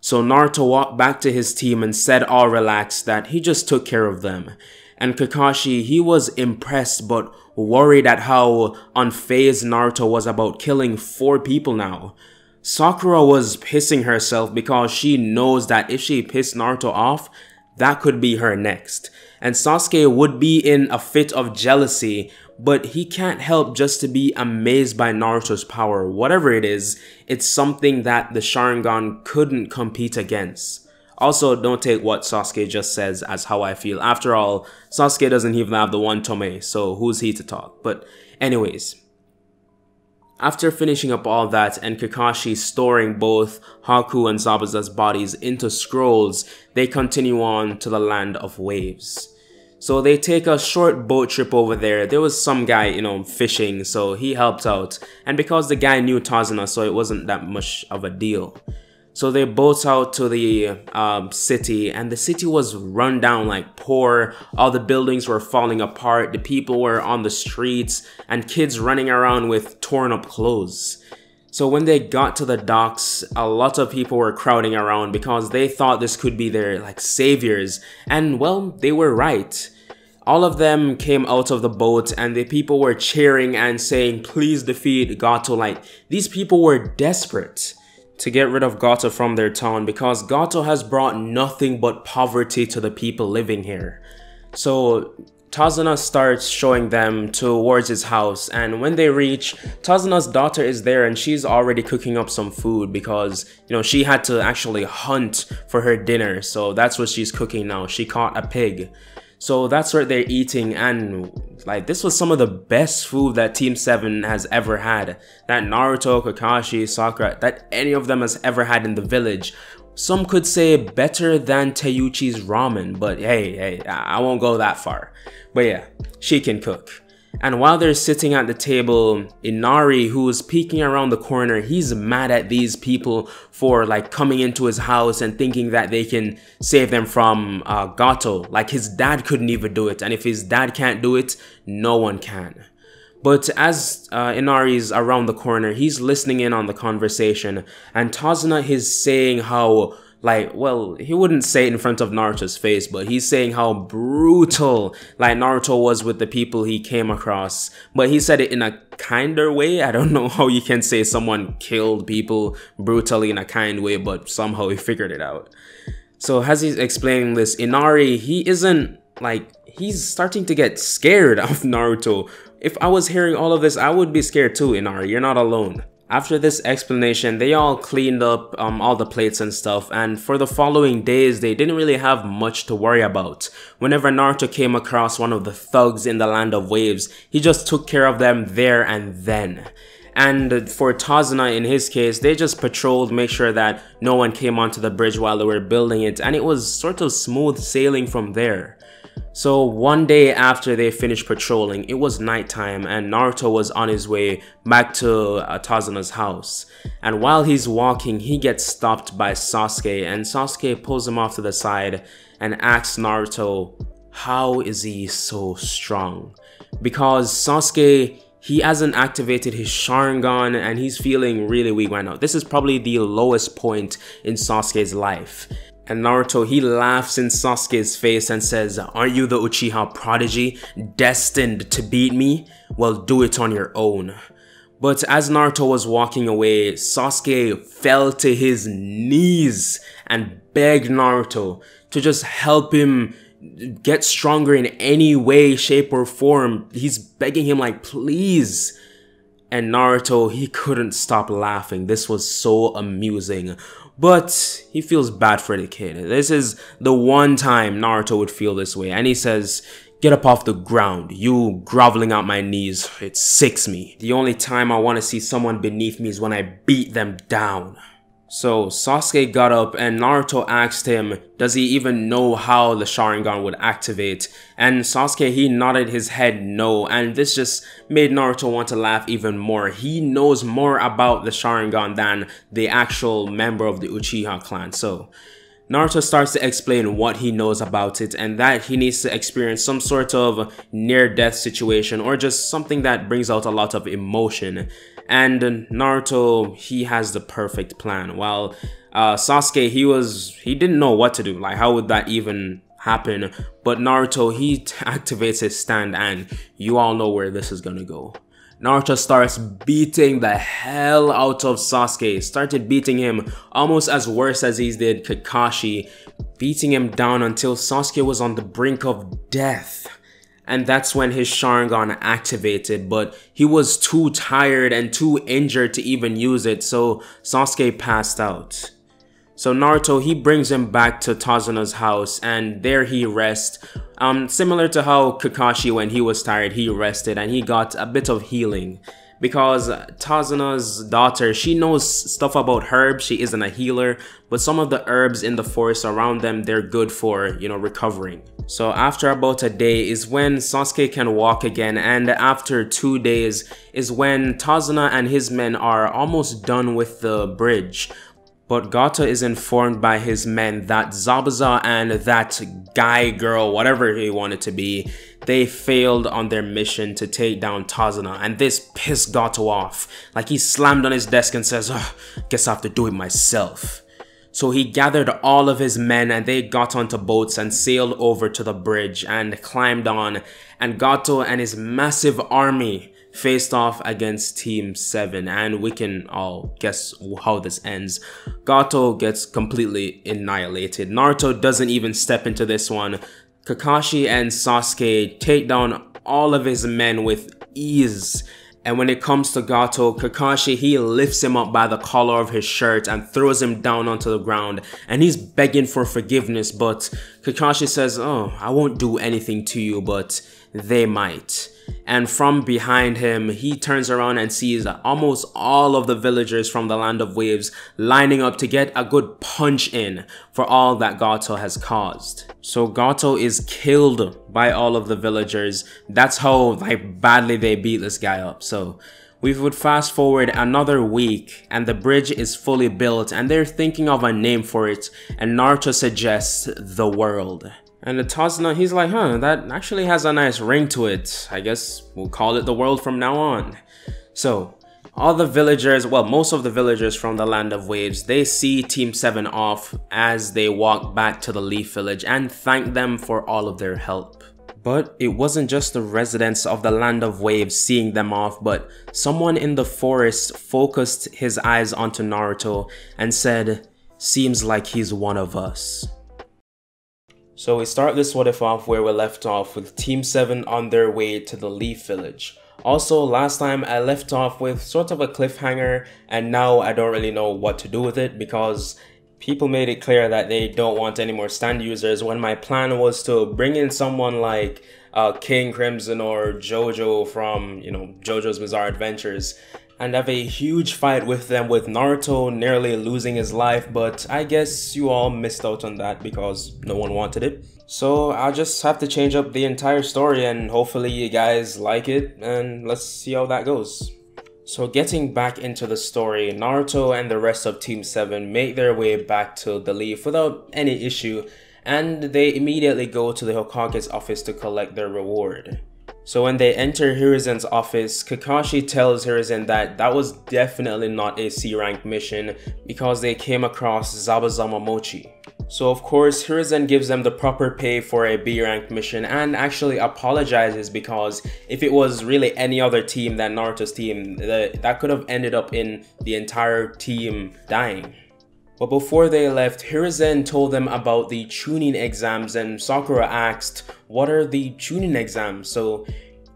S1: So Naruto walked back to his team and said all relaxed that he just took care of them and Kakashi, he was impressed but worried at how unfazed Naruto was about killing four people now. Sakura was pissing herself because she knows that if she pissed Naruto off, that could be her next. And Sasuke would be in a fit of jealousy, but he can't help just to be amazed by Naruto's power. Whatever it is, it's something that the Sharingan couldn't compete against. Also, don't take what Sasuke just says as how I feel. After all, Sasuke doesn't even have the one tomoe, so who's he to talk? But anyways, after finishing up all that and Kakashi storing both Haku and Zabuza's bodies into scrolls, they continue on to the land of waves. So they take a short boat trip over there. There was some guy, you know, fishing, so he helped out. And because the guy knew Tazuna, so it wasn't that much of a deal. So they boat out to the um, city, and the city was run down like poor. All the buildings were falling apart. The people were on the streets, and kids running around with torn up clothes. So when they got to the docks, a lot of people were crowding around because they thought this could be their like saviors. And well, they were right. All of them came out of the boat and the people were cheering and saying, please defeat Gato. Like these people were desperate to get rid of Gato from their town because Gato has brought nothing but poverty to the people living here. So Tazuna starts showing them towards his house and when they reach, Tazuna's daughter is there and she's already cooking up some food because, you know, she had to actually hunt for her dinner. So that's what she's cooking now. She caught a pig. So that's what they're eating and like this was some of the best food that Team 7 has ever had. That Naruto, Kakashi, Sakura, that any of them has ever had in the village. Some could say better than Teuchi's ramen, but hey, hey, I won't go that far. But yeah, she can cook. And while they're sitting at the table, Inari, who's peeking around the corner, he's mad at these people for like coming into his house and thinking that they can save them from uh, Gato. Like his dad couldn't even do it. And if his dad can't do it, no one can. But as uh, Inari's around the corner, he's listening in on the conversation, and Tazuna is saying how, like, well, he wouldn't say it in front of Naruto's face, but he's saying how brutal, like, Naruto was with the people he came across. But he said it in a kinder way. I don't know how you can say someone killed people brutally in a kind way, but somehow he figured it out. So as he's explaining this, Inari, he isn't, like, he's starting to get scared of Naruto if I was hearing all of this, I would be scared too, Inari. You're not alone. After this explanation, they all cleaned up um, all the plates and stuff, and for the following days, they didn't really have much to worry about. Whenever Naruto came across one of the thugs in the Land of Waves, he just took care of them there and then. And for Tazuna, in his case, they just patrolled, make sure that no one came onto the bridge while they were building it, and it was sort of smooth sailing from there. So one day after they finished patrolling, it was nighttime and Naruto was on his way back to uh, Tazuna's house. And while he's walking, he gets stopped by Sasuke and Sasuke pulls him off to the side and asks Naruto, how is he so strong? Because Sasuke, he hasn't activated his Sharingan and he's feeling really weak right now. This is probably the lowest point in Sasuke's life. And Naruto, he laughs in Sasuke's face and says, Aren't you the Uchiha prodigy, destined to beat me? Well, do it on your own. But as Naruto was walking away, Sasuke fell to his knees and begged Naruto to just help him get stronger in any way, shape, or form. He's begging him like, please. And Naruto, he couldn't stop laughing. This was so amusing. But he feels bad for the kid. This is the one time Naruto would feel this way. And he says, Get up off the ground. You groveling at my knees. It sicks me. The only time I want to see someone beneath me is when I beat them down. So Sasuke got up and Naruto asked him, does he even know how the Sharingan would activate? And Sasuke, he nodded his head no, and this just made Naruto want to laugh even more. He knows more about the Sharingan than the actual member of the Uchiha clan, so Naruto starts to explain what he knows about it and that he needs to experience some sort of near-death situation or just something that brings out a lot of emotion. And Naruto, he has the perfect plan. While uh, Sasuke, he was, he didn't know what to do. Like, how would that even happen? But Naruto, he activates his stand and you all know where this is gonna go. Naruto starts beating the hell out of Sasuke, started beating him almost as worse as he did Kakashi, beating him down until Sasuke was on the brink of death. And that's when his Sharingan activated, but he was too tired and too injured to even use it, so Sasuke passed out. So Naruto, he brings him back to Tazuna's house and there he rests. Um, similar to how Kakashi, when he was tired, he rested and he got a bit of healing. Because Tazuna's daughter, she knows stuff about herbs, she isn't a healer, but some of the herbs in the forest around them, they're good for, you know, recovering. So after about a day is when Sasuke can walk again and after two days is when Tazuna and his men are almost done with the bridge. But Gato is informed by his men that Zabuza and that guy girl, whatever he wanted to be, they failed on their mission to take down Tazuna and this pissed Gato off. Like he slammed on his desk and says, oh, guess I have to do it myself. So he gathered all of his men and they got onto boats and sailed over to the bridge and climbed on and Gato and his massive army faced off against Team 7 and we can all guess how this ends. Gato gets completely annihilated. Naruto doesn't even step into this one. Kakashi and Sasuke take down all of his men with ease. And when it comes to Gato, Kakashi, he lifts him up by the collar of his shirt and throws him down onto the ground. And he's begging for forgiveness, but Kakashi says, oh, I won't do anything to you, but they might and from behind him, he turns around and sees almost all of the villagers from the Land of Waves lining up to get a good punch in for all that Gato has caused. So Gato is killed by all of the villagers. That's how like badly they beat this guy up. So we would fast forward another week and the bridge is fully built and they're thinking of a name for it and Naruto suggests the world. And the Tazuna, he's like, huh, that actually has a nice ring to it. I guess we'll call it the world from now on. So, all the villagers, well, most of the villagers from the Land of Waves, they see Team 7 off as they walk back to the Leaf Village and thank them for all of their help. But it wasn't just the residents of the Land of Waves seeing them off, but someone in the forest focused his eyes onto Naruto and said, seems like he's one of us. So we start this what if off where we left off with Team 7 on their way to the Leaf Village. Also, last time I left off with sort of a cliffhanger and now I don't really know what to do with it because people made it clear that they don't want any more stand users when my plan was to bring in someone like uh, King Crimson or Jojo from, you know, Jojo's Bizarre Adventures and have a huge fight with them with Naruto nearly losing his life, but I guess you all missed out on that because no one wanted it. So I'll just have to change up the entire story and hopefully you guys like it and let's see how that goes. So getting back into the story, Naruto and the rest of Team 7 make their way back to the Leaf without any issue and they immediately go to the Hokage's office to collect their reward. So when they enter Hiruzen's office, Kakashi tells Hiruzen that that was definitely not a C rank mission because they came across Zabuza Momochi. So of course, Hiruzen gives them the proper pay for a B rank mission and actually apologizes because if it was really any other team than Naruto's team, the, that could have ended up in the entire team dying. But before they left, Hiruzen told them about the Chunin exams and Sakura asked, what are the Chunin exams? So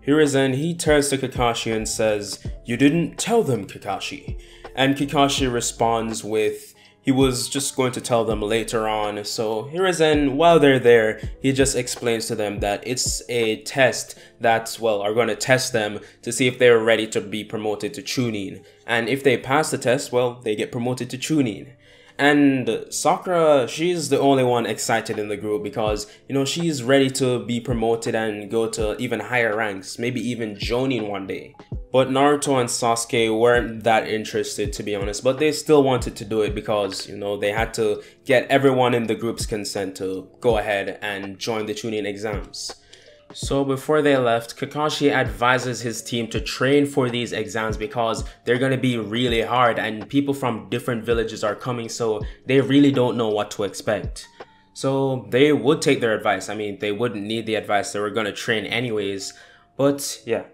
S1: Hiruzen, he turns to Kakashi and says, you didn't tell them Kakashi. And Kakashi responds with, he was just going to tell them later on. So Hiruzen, while they're there, he just explains to them that it's a test that, well, are going to test them to see if they're ready to be promoted to Chunin. And if they pass the test, well, they get promoted to Chunin. And Sakura, she's the only one excited in the group because, you know, she's ready to be promoted and go to even higher ranks, maybe even Jonin one day. But Naruto and Sasuke weren't that interested to be honest, but they still wanted to do it because, you know, they had to get everyone in the group's consent to go ahead and join the Chunin exams. So before they left, Kakashi advises his team to train for these exams because they're going to be really hard and people from different villages are coming so they really don't know what to expect. So they would take their advice. I mean, they wouldn't need the advice. They were going to train anyways. But yeah.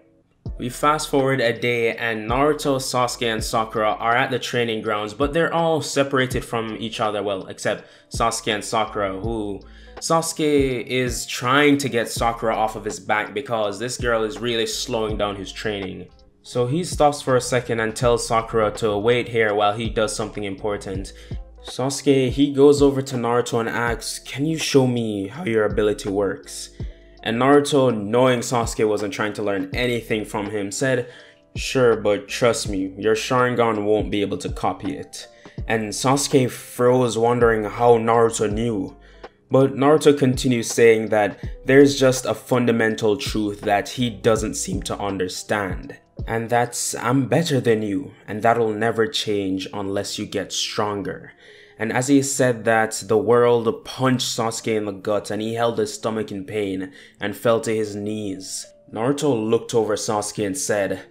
S1: We fast forward a day and Naruto, Sasuke, and Sakura are at the training grounds, but they're all separated from each other, well, except Sasuke and Sakura, who Sasuke is trying to get Sakura off of his back because this girl is really slowing down his training. So he stops for a second and tells Sakura to wait here while he does something important. Sasuke, he goes over to Naruto and asks, can you show me how your ability works? And Naruto, knowing Sasuke wasn't trying to learn anything from him, said, sure, but trust me, your Sharingan won't be able to copy it. And Sasuke froze wondering how Naruto knew. But Naruto continues saying that there's just a fundamental truth that he doesn't seem to understand. And that's, I'm better than you, and that'll never change unless you get stronger. And as he said that, the world punched Sasuke in the gut and he held his stomach in pain and fell to his knees. Naruto looked over Sasuke and said,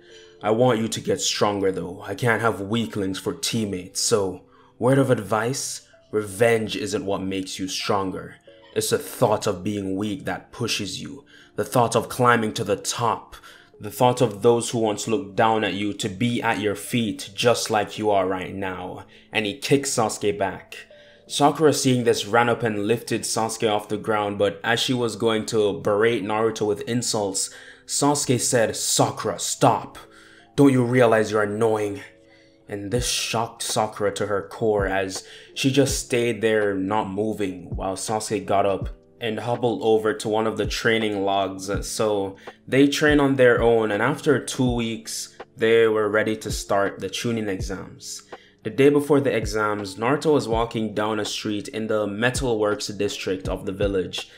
S1: I want you to get stronger though. I can't have weaklings for teammates, so, word of advice, revenge isn't what makes you stronger. It's the thought of being weak that pushes you, the thought of climbing to the top, the thought of those who once looked down at you to be at your feet just like you are right now. And he kicks Sasuke back. Sakura seeing this ran up and lifted Sasuke off the ground, but as she was going to berate Naruto with insults, Sasuke said, Sakura, stop. Don't you realize you're annoying? And this shocked Sakura to her core as she just stayed there not moving while Sasuke got up and hobbled over to one of the training logs. So they train on their own, and after two weeks, they were ready to start the Chunin exams. The day before the exams, Naruto was walking down a street in the metalworks district of the village,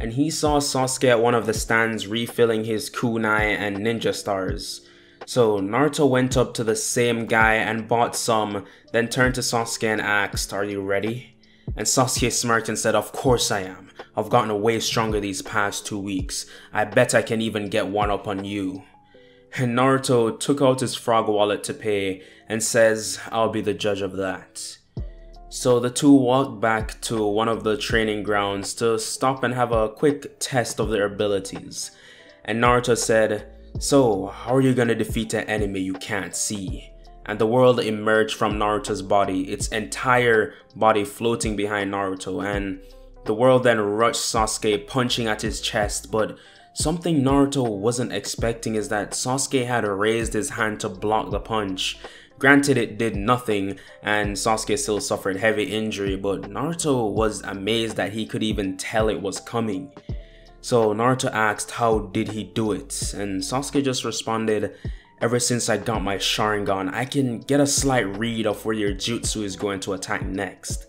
S1: and he saw Sasuke at one of the stands refilling his kunai and ninja stars. So Naruto went up to the same guy and bought some, then turned to Sasuke and asked, Are you ready? And Sasuke smirked and said, Of course I am. I've gotten way stronger these past two weeks. I bet I can even get one up on you. And Naruto took out his frog wallet to pay and says, I'll be the judge of that. So the two walked back to one of the training grounds to stop and have a quick test of their abilities. And Naruto said, So, how are you gonna defeat an enemy you can't see? And the world emerged from Naruto's body, its entire body floating behind Naruto, and the world then rushed Sasuke punching at his chest, but Something Naruto wasn't expecting is that Sasuke had raised his hand to block the punch. Granted, it did nothing, and Sasuke still suffered heavy injury, but Naruto was amazed that he could even tell it was coming. So Naruto asked how did he do it, and Sasuke just responded, Ever since I got my Sharingan, I can get a slight read of where your jutsu is going to attack next.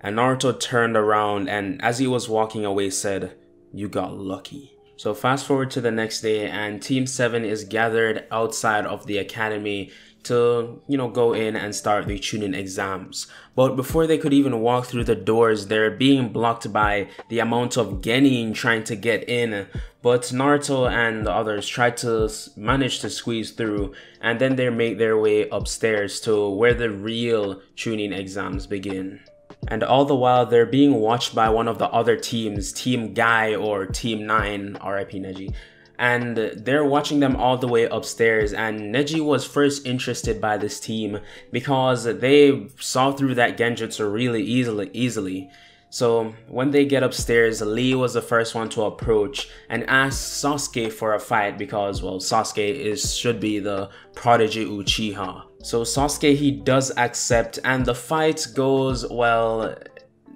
S1: And Naruto turned around and as he was walking away said, You got lucky. So fast forward to the next day and Team 7 is gathered outside of the academy to, you know, go in and start the Chunin exams. But before they could even walk through the doors, they're being blocked by the amount of Genin trying to get in. But Naruto and the others try to manage to squeeze through and then they make their way upstairs to where the real Chunin exams begin and all the while they're being watched by one of the other teams, Team Guy or Team 9, RIP Neji. And they're watching them all the way upstairs, and Neji was first interested by this team because they saw through that Genjutsu really easily, easily. So when they get upstairs, Lee was the first one to approach and ask Sasuke for a fight because, well, Sasuke is should be the prodigy Uchiha. So Sasuke he does accept and the fight goes, well,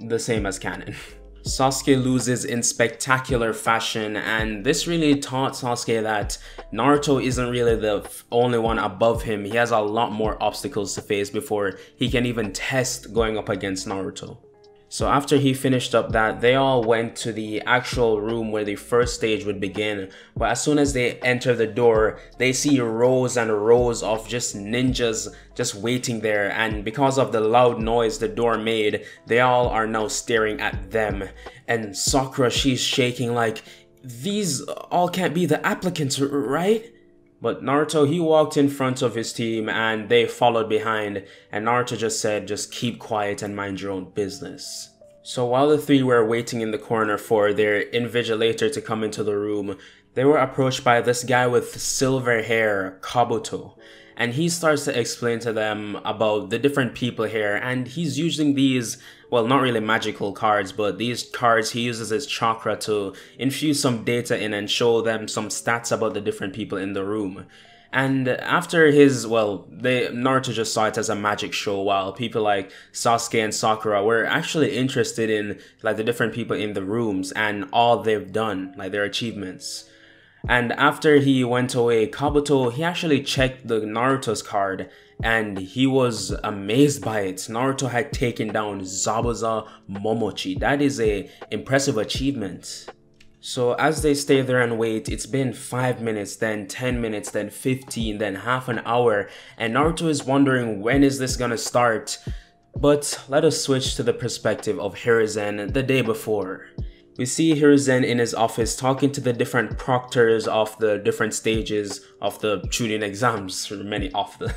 S1: the same as canon. Sasuke loses in spectacular fashion and this really taught Sasuke that Naruto isn't really the only one above him. He has a lot more obstacles to face before he can even test going up against Naruto. So after he finished up that, they all went to the actual room where the first stage would begin. But as soon as they enter the door, they see rows and rows of just ninjas just waiting there. And because of the loud noise the door made, they all are now staring at them. And Sakura, she's shaking like, these all can't be the applicants, right? But Naruto, he walked in front of his team and they followed behind, and Naruto just said, just keep quiet and mind your own business. So while the three were waiting in the corner for their invigilator to come into the room, they were approached by this guy with silver hair, Kabuto. And he starts to explain to them about the different people here, and he's using these well, not really magical cards, but these cards he uses his chakra to infuse some data in and show them some stats about the different people in the room. And after his, well, they Naruto just saw it as a magic show, while people like Sasuke and Sakura were actually interested in like the different people in the rooms and all they've done, like their achievements. And after he went away, Kabuto he actually checked the Naruto's card and he was amazed by it. Naruto had taken down Zabuza Momochi. That is a impressive achievement. So as they stay there and wait, it's been 5 minutes, then 10 minutes, then 15, then half an hour, and Naruto is wondering when is this gonna start. But let us switch to the perspective of Hiruzen the day before. We see Hiruzen in his office talking to the different proctors of the different stages of the Chunin exams, many of the.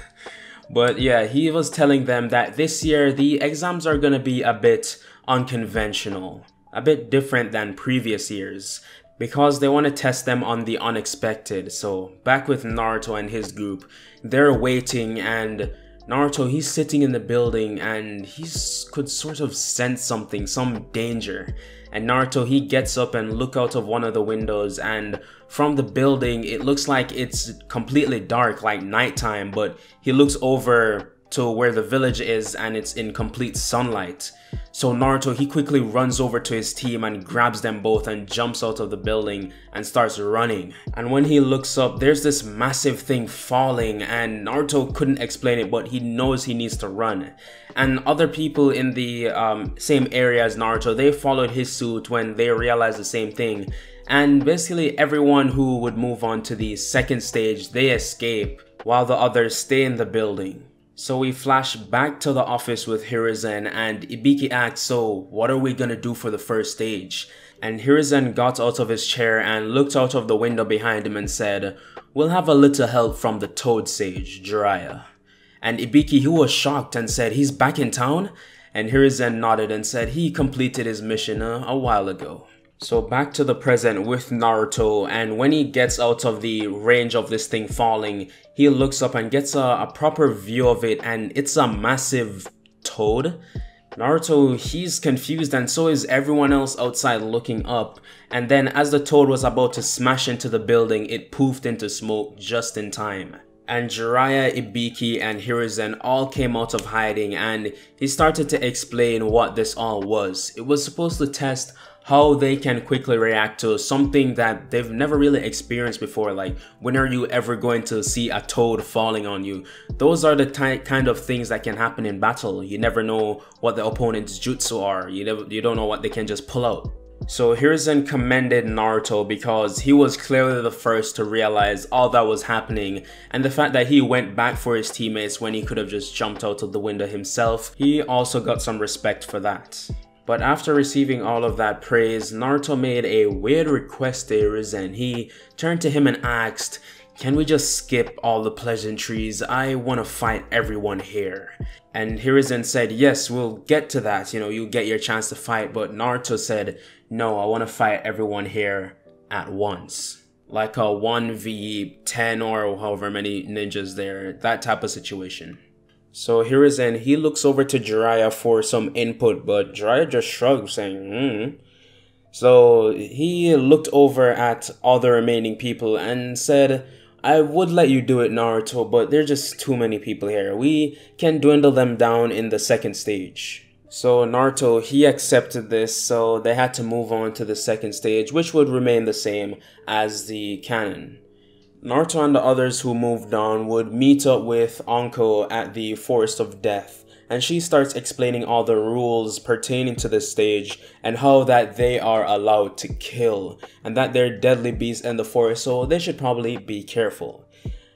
S1: But yeah, he was telling them that this year the exams are gonna be a bit unconventional, a bit different than previous years, because they want to test them on the unexpected. So back with Naruto and his group, they're waiting and Naruto, he's sitting in the building and he could sort of sense something, some danger. And Naruto, he gets up and look out of one of the windows and from the building, it looks like it's completely dark, like nighttime, but he looks over to where the village is and it's in complete sunlight. So Naruto, he quickly runs over to his team and grabs them both and jumps out of the building and starts running. And when he looks up, there's this massive thing falling and Naruto couldn't explain it, but he knows he needs to run. And other people in the um, same area as Naruto, they followed his suit when they realized the same thing. And basically everyone who would move on to the second stage, they escape while the others stay in the building. So we flash back to the office with Hiruzen and Ibiki asks, so what are we gonna do for the first stage? And Hiruzen got out of his chair and looked out of the window behind him and said, we'll have a little help from the Toad Sage, Jiraiya. And Ibiki, he was shocked and said, he's back in town? And Hiruzen nodded and said he completed his mission a, a while ago. So back to the present with Naruto and when he gets out of the range of this thing falling, he looks up and gets a, a proper view of it and it's a massive toad. Naruto, he's confused and so is everyone else outside looking up. And then as the toad was about to smash into the building, it poofed into smoke just in time. And Jiraiya, Ibiki, and Hiruzen all came out of hiding and he started to explain what this all was. It was supposed to test how they can quickly react to something that they've never really experienced before. Like, when are you ever going to see a toad falling on you? Those are the kind of things that can happen in battle. You never know what the opponent's jutsu are. You never, you don't know what they can just pull out. So Hiruzen commended Naruto because he was clearly the first to realize all that was happening and the fact that he went back for his teammates when he could have just jumped out of the window himself, he also got some respect for that. But after receiving all of that praise, Naruto made a weird request to Hiruzen. He turned to him and asked, can we just skip all the pleasantries? I want to fight everyone here. And Hiruzen said, yes, we'll get to that. You know, you'll get your chance to fight. But Naruto said, no, I want to fight everyone here at once. Like a 1v10 or however many ninjas there, that type of situation. So Hiruzen, he looks over to Jiraiya for some input, but Jiraiya just shrugs, saying, hmm. So he looked over at all the remaining people and said, I would let you do it, Naruto, but there's just too many people here. We can dwindle them down in the second stage. So Naruto, he accepted this, so they had to move on to the second stage, which would remain the same as the canon. Naruto and the others who moved on would meet up with Anko at the Forest of Death, and she starts explaining all the rules pertaining to this stage and how that they are allowed to kill, and that they're deadly beasts in the forest, so they should probably be careful.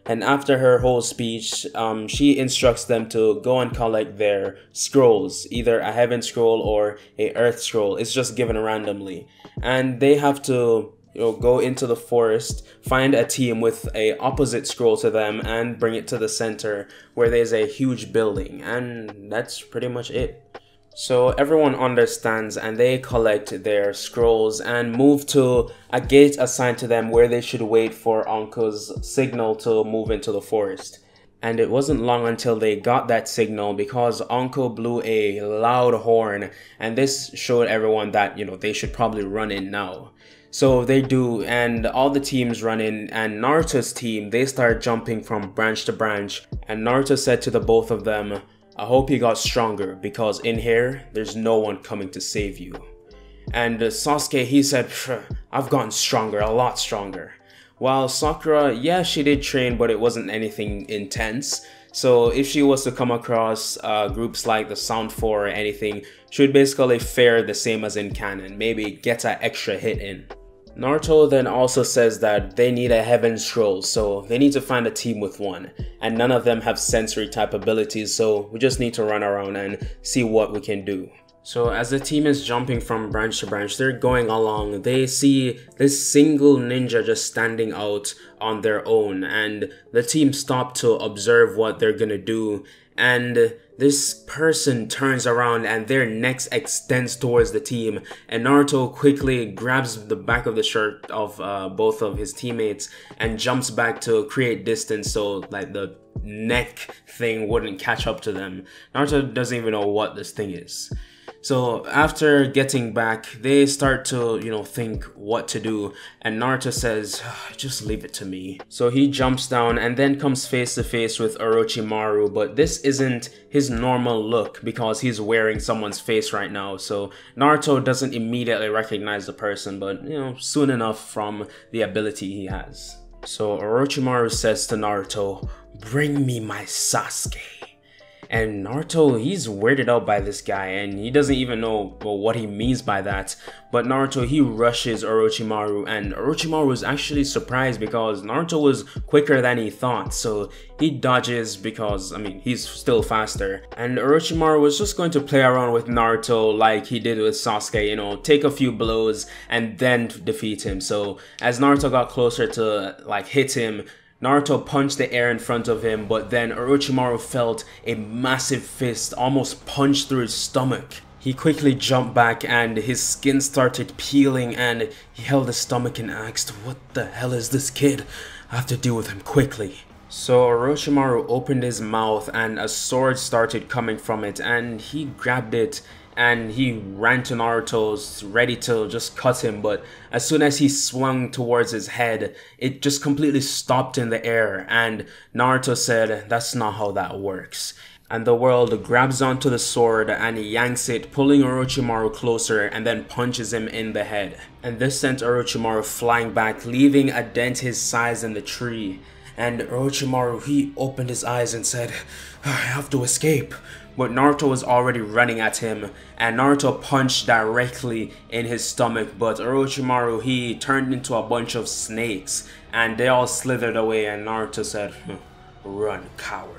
S1: And after her whole speech, um, she instructs them to go and collect their scrolls, either a heaven scroll or a earth scroll. It's just given randomly. And they have to you know, go into the forest, find a team with a opposite scroll to them, and bring it to the center where there's a huge building, and that's pretty much it. So everyone understands and they collect their scrolls and move to a gate assigned to them where they should wait for Anko's signal to move into the forest. And it wasn't long until they got that signal because Anko blew a loud horn and this showed everyone that, you know, they should probably run in now. So they do, and all the teams run in, and Naruto's team, they start jumping from branch to branch, and Naruto said to the both of them, I hope you got stronger, because in here, there's no one coming to save you. And Sasuke, he said, I've gotten stronger, a lot stronger. While Sakura, yeah, she did train, but it wasn't anything intense. So if she was to come across uh, groups like the Sound 4 or anything, she would basically fare the same as in canon, maybe get an extra hit in. Naruto then also says that they need a heaven scroll, so they need to find a team with one. And none of them have sensory type abilities, so we just need to run around and see what we can do. So as the team is jumping from branch to branch, they're going along. They see this single ninja just standing out on their own and the team stop to observe what they're gonna do and this person turns around and their neck extends towards the team and Naruto quickly grabs the back of the shirt of uh, both of his teammates and jumps back to create distance so like the neck thing wouldn't catch up to them. Naruto doesn't even know what this thing is. So after getting back, they start to, you know, think what to do. And Naruto says, ah, just leave it to me. So he jumps down and then comes face to face with Orochimaru. But this isn't his normal look because he's wearing someone's face right now. So Naruto doesn't immediately recognize the person, but, you know, soon enough from the ability he has. So Orochimaru says to Naruto, bring me my Sasuke. And Naruto, he's weirded out by this guy and he doesn't even know well, what he means by that. But Naruto, he rushes Orochimaru and Orochimaru was actually surprised because Naruto was quicker than he thought. So he dodges because, I mean, he's still faster. And Orochimaru was just going to play around with Naruto like he did with Sasuke, you know, take a few blows and then defeat him. So as Naruto got closer to like hit him, Naruto punched the air in front of him, but then Orochimaru felt a massive fist almost punch through his stomach. He quickly jumped back and his skin started peeling and he held his stomach and asked, what the hell is this kid? I have to deal with him quickly. So Orochimaru opened his mouth and a sword started coming from it and he grabbed it and he ran to Naruto's ready to just cut him, but as soon as he swung towards his head, it just completely stopped in the air, and Naruto said, that's not how that works. And the world grabs onto the sword and yanks it, pulling Orochimaru closer and then punches him in the head. And this sent Orochimaru flying back, leaving a dent his size in the tree. And Orochimaru, he opened his eyes and said, I have to escape but Naruto was already running at him, and Naruto punched directly in his stomach, but Orochimaru, he turned into a bunch of snakes, and they all slithered away, and Naruto said, run, coward.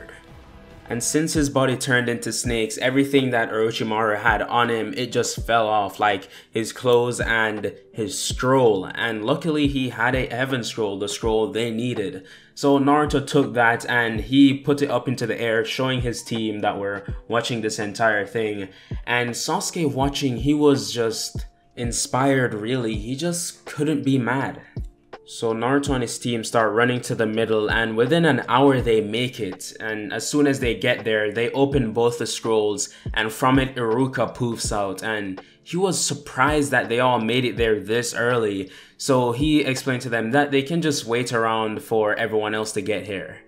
S1: And since his body turned into snakes, everything that Orochimaru had on him, it just fell off, like his clothes and his scroll. And luckily he had a heaven scroll, the scroll they needed. So Naruto took that and he put it up into the air, showing his team that were watching this entire thing. And Sasuke watching, he was just inspired really. He just couldn't be mad. So Naruto and his team start running to the middle and within an hour they make it. And as soon as they get there they open both the scrolls and from it Iruka poofs out. And he was surprised that they all made it there this early. So he explained to them that they can just wait around for everyone else to get here.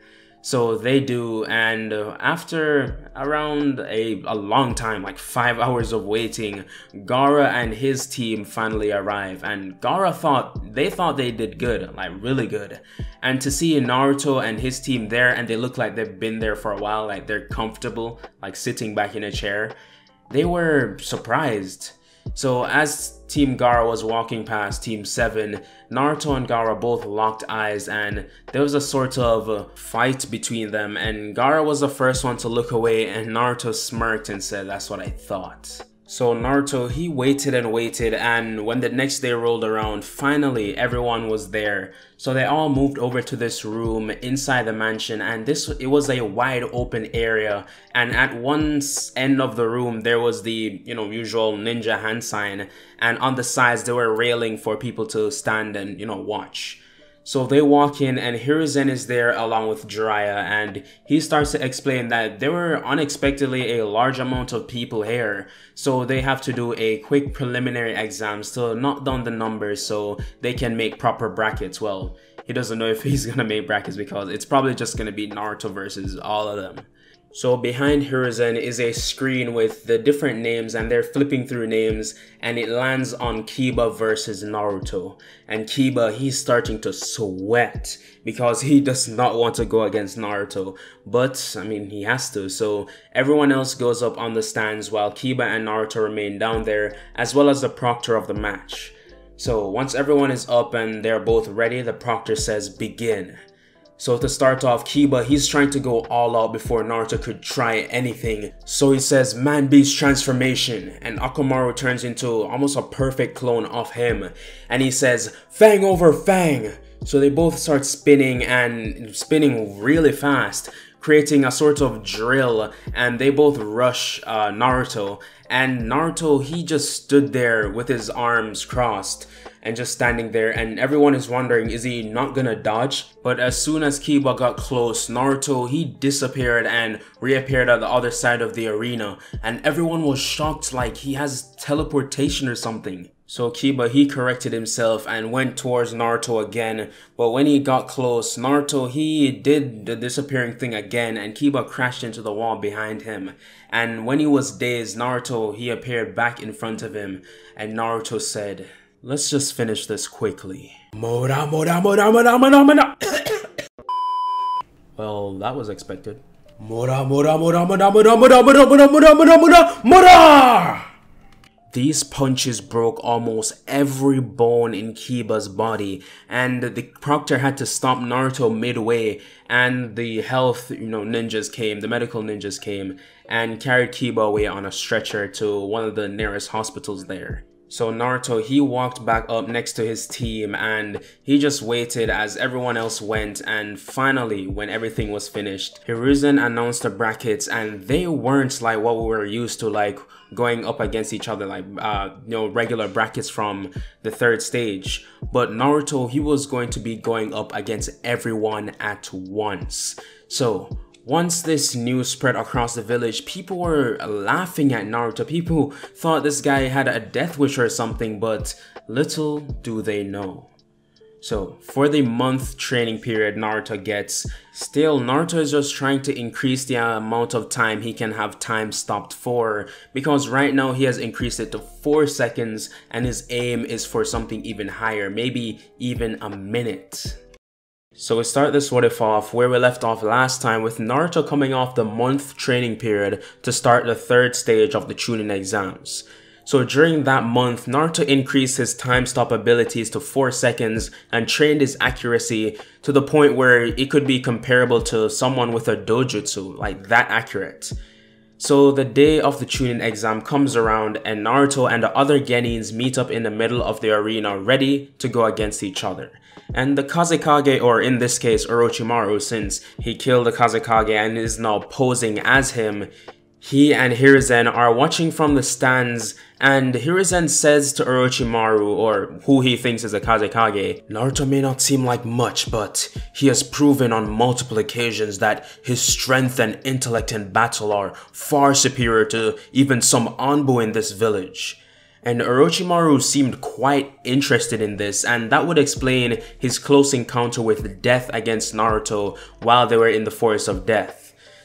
S1: So they do, and uh, after around a, a long time, like five hours of waiting, Gaara and his team finally arrive. And Gaara thought, they thought they did good, like really good. And to see Naruto and his team there, and they look like they've been there for a while, like they're comfortable, like sitting back in a chair, they were surprised. So as Team Gaara was walking past Team 7, Naruto and Gaara both locked eyes and there was a sort of fight between them and Gaara was the first one to look away and Naruto smirked and said that's what I thought. So Naruto, he waited and waited and when the next day rolled around, finally everyone was there. So they all moved over to this room inside the mansion and this it was a wide open area and at one end of the room there was the, you know, usual ninja hand sign and on the sides there were railing for people to stand and, you know, watch. So they walk in and Hiruzen is there along with Jiraiya and he starts to explain that there were unexpectedly a large amount of people here. So they have to do a quick preliminary exams to knock down the numbers so they can make proper brackets. Well, he doesn't know if he's gonna make brackets because it's probably just gonna be Naruto versus all of them. So behind Hiruzen is a screen with the different names and they're flipping through names and it lands on Kiba versus Naruto. And Kiba, he's starting to sweat because he does not want to go against Naruto. But, I mean, he has to. So everyone else goes up on the stands while Kiba and Naruto remain down there as well as the proctor of the match. So once everyone is up and they're both ready, the proctor says begin. So to start off, Kiba, he's trying to go all out before Naruto could try anything. So he says man beast transformation and Akamaru turns into almost a perfect clone of him. And he says fang over fang. So they both start spinning and spinning really fast creating a sort of drill and they both rush uh, Naruto and Naruto he just stood there with his arms crossed and just standing there and everyone is wondering is he not gonna dodge? But as soon as Kiba got close Naruto he disappeared and reappeared at the other side of the arena. And everyone was shocked like he has teleportation or something. So Kiba he corrected himself and went towards Naruto again, but when he got close, Naruto he did the disappearing thing again and Kiba crashed into the wall behind him. And when he was dazed, Naruto he appeared back in front of him. And Naruto said, Let's just finish this quickly. Mora, mora, mora, mora, mora, mora. well, that was expected. Mora, mora, mora, mora, mora, mora, mora, mora, mora, mora, mora, mora! These punches broke almost every bone in Kiba's body, and the proctor had to stop Naruto midway, and the health, you know, ninjas came, the medical ninjas came, and carried Kiba away on a stretcher to one of the nearest hospitals there. So Naruto, he walked back up next to his team and he just waited as everyone else went. And finally, when everything was finished, Hiruzen announced the brackets and they weren't like what we were used to, like going up against each other like uh, you know regular brackets from the third stage. But Naruto he was going to be going up against everyone at once. So once this news spread across the village, people were laughing at Naruto. People thought this guy had a death wish or something, but little do they know. So for the month training period Naruto gets, still Naruto is just trying to increase the amount of time he can have time stopped for because right now he has increased it to 4 seconds and his aim is for something even higher, maybe even a minute. So we start this what if off where we left off last time with Naruto coming off the month training period to start the third stage of the Chunin exams. So during that month, Naruto increased his time stop abilities to 4 seconds and trained his accuracy to the point where it could be comparable to someone with a dojutsu, like that accurate. So the day of the Chunin exam comes around and Naruto and the other Genins meet up in the middle of the arena ready to go against each other. And the Kazekage, or in this case Orochimaru, since he killed the Kazekage and is now posing as him, he and Hiruzen are watching from the stands and Hiruzen says to Orochimaru, or who he thinks is a Kazekage, Naruto may not seem like much, but he has proven on multiple occasions that his strength and intellect in battle are far superior to even some Anbu in this village. And Orochimaru seemed quite interested in this and that would explain his close encounter with Death against Naruto while they were in the Forest of Death.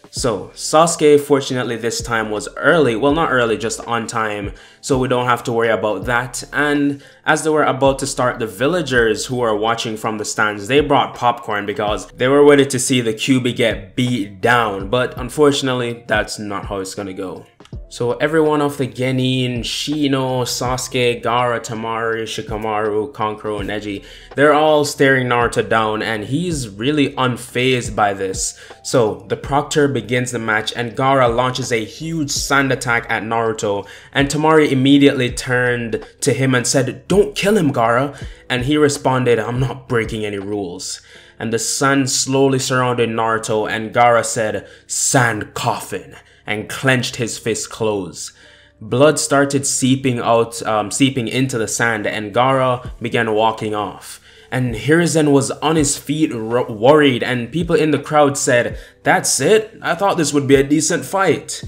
S1: So Sasuke fortunately this time was early, well not early, just on time, so we don't have to worry about that. And as they were about to start, the villagers who were watching from the stands, they brought popcorn because they were ready to see the Kyuubi get beat down, but unfortunately that's not how it's gonna go. So everyone of the Genin, Shino, Sasuke, Gaara, Temari, Shikamaru, Kankuro, and Neji, they're all staring Naruto down and he's really unfazed by this. So the Proctor begins the match and Gaara launches a huge sand attack at Naruto and Temari immediately turned to him and said, don't kill him Gaara. And he responded, I'm not breaking any rules. And the sun slowly surrounded Naruto and Gaara said, sand coffin and clenched his fist close. Blood started seeping out, um, seeping into the sand, and Gaara began walking off. And Hiruzen was on his feet worried, and people in the crowd said, That's it? I thought this would be a decent fight.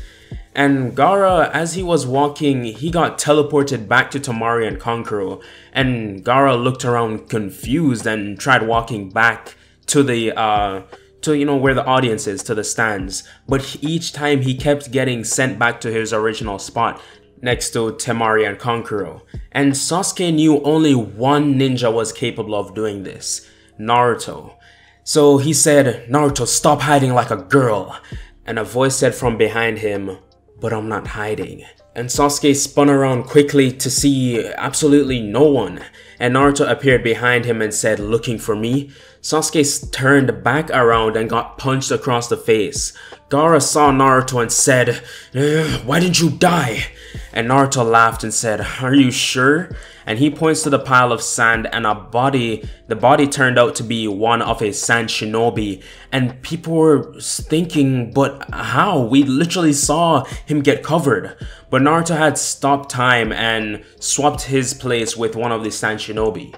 S1: And Gaara, as he was walking, he got teleported back to Temari and Kankuro. And Gaara looked around confused and tried walking back to the uh, to you know where the audience is to the stands. But each time he kept getting sent back to his original spot next to Temari and Kankuro and Sasuke knew only one ninja was capable of doing this Naruto. So he said Naruto stop hiding like a girl. And a voice said from behind him but I'm not hiding. And Sasuke spun around quickly to see absolutely no one. And Naruto appeared behind him and said, looking for me? Sasuke turned back around and got punched across the face. Gaara saw Naruto and said, eh, why didn't you die? And Naruto laughed and said, are you sure? And he points to the pile of sand and a body. The body turned out to be one of a sand shinobi, and people were thinking, but how? We literally saw him get covered. But Naruto had stopped time and swapped his place with one of the sand shinobi.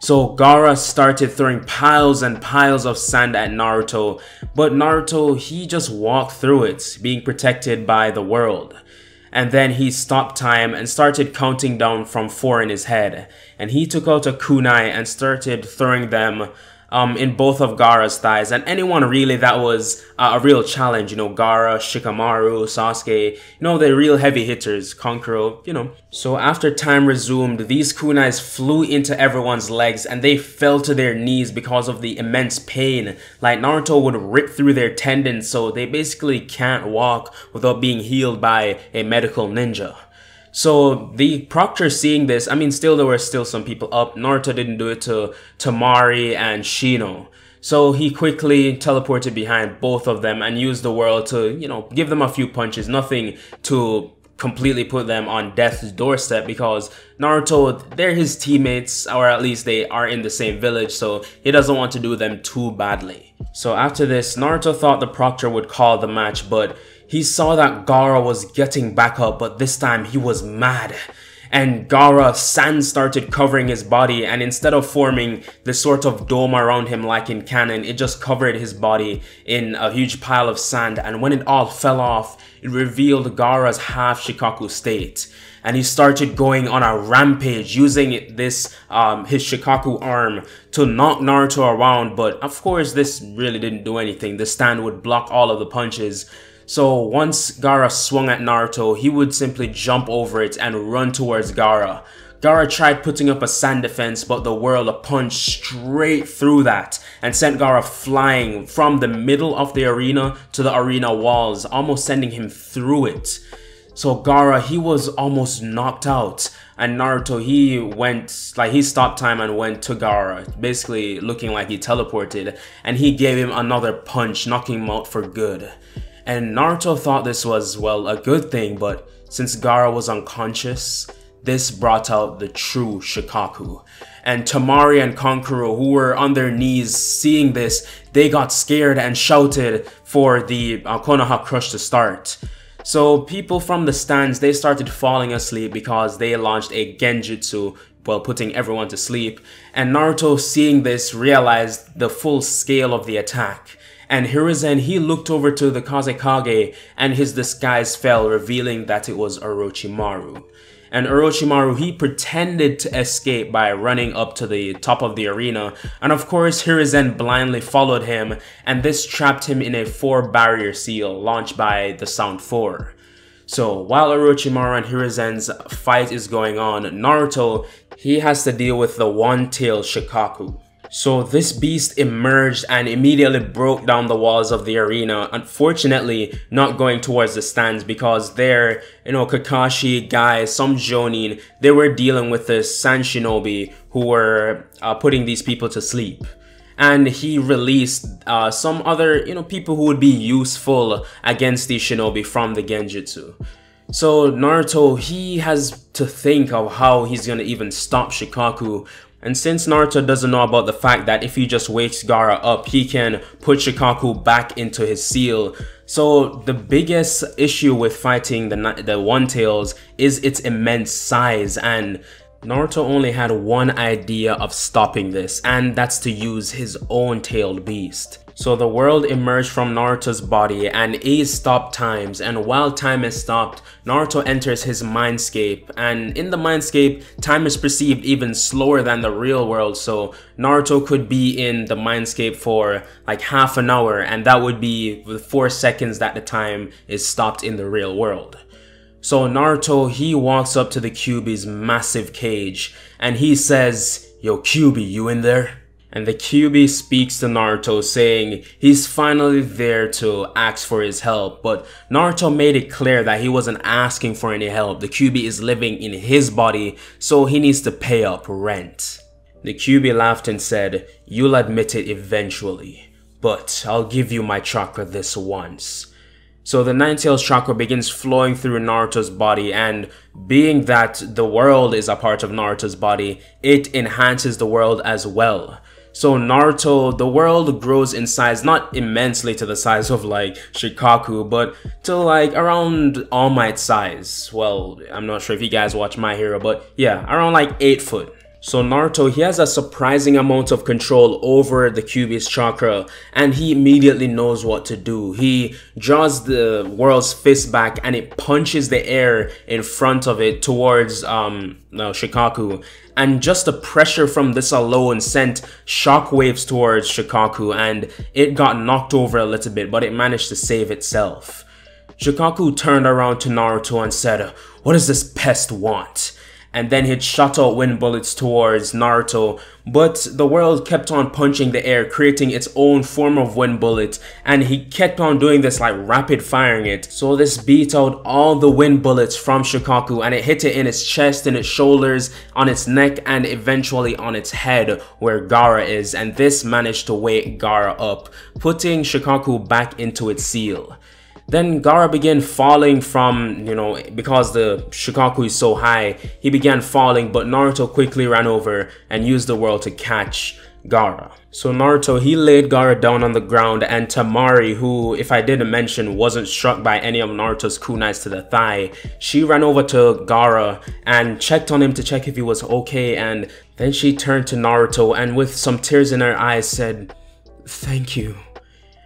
S1: So Gaara started throwing piles and piles of sand at Naruto, but Naruto, he just walked through it, being protected by the world and then he stopped time and started counting down from four in his head. And he took out a kunai and started throwing them um, in both of Gaara's thighs. And anyone really that was uh, a real challenge, you know, Gaara, Shikamaru, Sasuke, you know, the real heavy hitters, Kankuro, you know. So after time resumed, these kunais flew into everyone's legs and they fell to their knees because of the immense pain. Like Naruto would rip through their tendons, so they basically can't walk without being healed by a medical ninja. So the proctor seeing this, I mean, still there were still some people up. Naruto didn't do it to Temari and Shino. So he quickly teleported behind both of them and used the world to, you know, give them a few punches. Nothing to completely put them on death's doorstep because Naruto, they're his teammates, or at least they are in the same village, so he doesn't want to do them too badly. So after this, Naruto thought the proctor would call the match, but he saw that Gaara was getting back up, but this time he was mad. And Gaara, sand started covering his body, and instead of forming the sort of dome around him like in canon, it just covered his body in a huge pile of sand. And when it all fell off, it revealed Gaara's half Shukaku state. And he started going on a rampage using this, um, his Shukaku arm to knock Naruto around. But of course, this really didn't do anything. The stand would block all of the punches. So once Gaara swung at Naruto, he would simply jump over it and run towards Gaara. Gaara tried putting up a sand defense, but the whirled a punch straight through that and sent Gaara flying from the middle of the arena to the arena walls, almost sending him through it. So Gaara, he was almost knocked out. And Naruto, he went, like he stopped time and went to Gaara, basically looking like he teleported. And he gave him another punch, knocking him out for good. And Naruto thought this was, well, a good thing, but since Gaara was unconscious, this brought out the true Shukaku. And Temari and Kankuro, who were on their knees seeing this, they got scared and shouted for the uh, Konoha Crush to start. So people from the stands, they started falling asleep because they launched a Genjutsu while putting everyone to sleep. And Naruto seeing this realized the full scale of the attack and Hiruzen he looked over to the Kazekage and his disguise fell revealing that it was Orochimaru. And Orochimaru he pretended to escape by running up to the top of the arena and of course Hiruzen blindly followed him and this trapped him in a 4 barrier seal launched by the Sound 4. So while Orochimaru and Hiruzen's fight is going on, Naruto, he has to deal with the one-tailed Shukaku. So this beast emerged and immediately broke down the walls of the arena. Unfortunately, not going towards the stands because there, you know, Kakashi, Guy, some Jonin, they were dealing with the Sand Shinobi who were uh, putting these people to sleep. And he released uh, some other, you know, people who would be useful against these Shinobi from the Genjutsu. So Naruto, he has to think of how he's gonna even stop Shukaku and since Naruto doesn't know about the fact that if he just wakes Gaara up, he can put Shukaku back into his seal. So the biggest issue with fighting the, the One Tails is its immense size and Naruto only had one idea of stopping this and that's to use his own tailed beast. So the world emerged from Naruto's body and A's stopped times. And while time is stopped, Naruto enters his mindscape. And in the mindscape, time is perceived even slower than the real world. So Naruto could be in the mindscape for like half an hour. And that would be the 4 seconds that the time is stopped in the real world. So Naruto, he walks up to the Kyuubi's massive cage. And he says, Yo Kyuubi, you in there? And the Kyuubi speaks to Naruto saying he's finally there to ask for his help, but Naruto made it clear that he wasn't asking for any help. The Kyuubi is living in his body, so he needs to pay up rent. The Kyuubi laughed and said, You'll admit it eventually, but I'll give you my chakra this once. So the Nine Tails chakra begins flowing through Naruto's body and being that the world is a part of Naruto's body, it enhances the world as well. So Naruto, the world grows in size, not immensely to the size of like Shukaku, but to like around All Might size. Well, I'm not sure if you guys watch My Hero, but yeah, around like 8 foot. So Naruto, he has a surprising amount of control over the Kyuubi's chakra and he immediately knows what to do. He draws the world's fist back and it punches the air in front of it towards um, no, Shukaku. And just the pressure from this alone sent shockwaves towards Shukaku and it got knocked over a little bit but it managed to save itself. Shukaku turned around to Naruto and said, what does this pest want? And then he'd shot out wind bullets towards Naruto, but the world kept on punching the air, creating its own form of wind bullet, and he kept on doing this like rapid firing it. So this beat out all the wind bullets from Shukaku and it hit it in its chest, in its shoulders, on its neck, and eventually on its head where Gaara is, and this managed to wake Gaara up, putting Shukaku back into its seal. Then Gaara began falling from, you know, because the Shukaku is so high, he began falling, but Naruto quickly ran over and used the world to catch Gaara. So Naruto, he laid Gaara down on the ground and Temari, who, if I didn't mention, wasn't struck by any of Naruto's kunais to the thigh, she ran over to Gaara and checked on him to check if he was okay and then she turned to Naruto and with some tears in her eyes said, Thank you.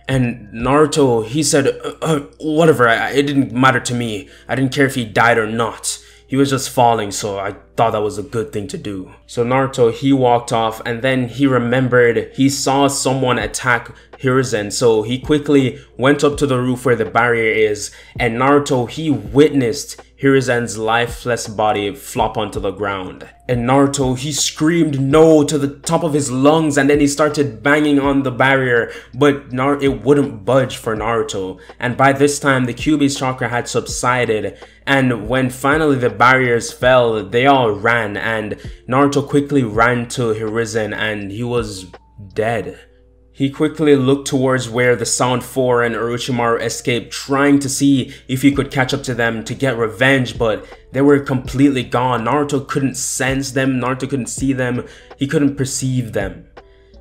S1: And Naruto, he said, uh, uh, whatever, I, it didn't matter to me. I didn't care if he died or not. He was just falling, so I thought that was a good thing to do. So Naruto, he walked off and then he remembered he saw someone attack Hiruzen. So he quickly went up to the roof where the barrier is and Naruto, he witnessed Hiruzen's lifeless body flop onto the ground. And Naruto, he screamed no to the top of his lungs and then he started banging on the barrier, but Nar it wouldn't budge for Naruto. And by this time, the Kyuubi's chakra had subsided and when finally the barriers fell, they all ran and Naruto quickly ran to Hiruzen and he was dead. He quickly looked towards where the Sound 4 and Orochimaru escaped, trying to see if he could catch up to them to get revenge, but they were completely gone. Naruto couldn't sense them, Naruto couldn't see them, he couldn't perceive them.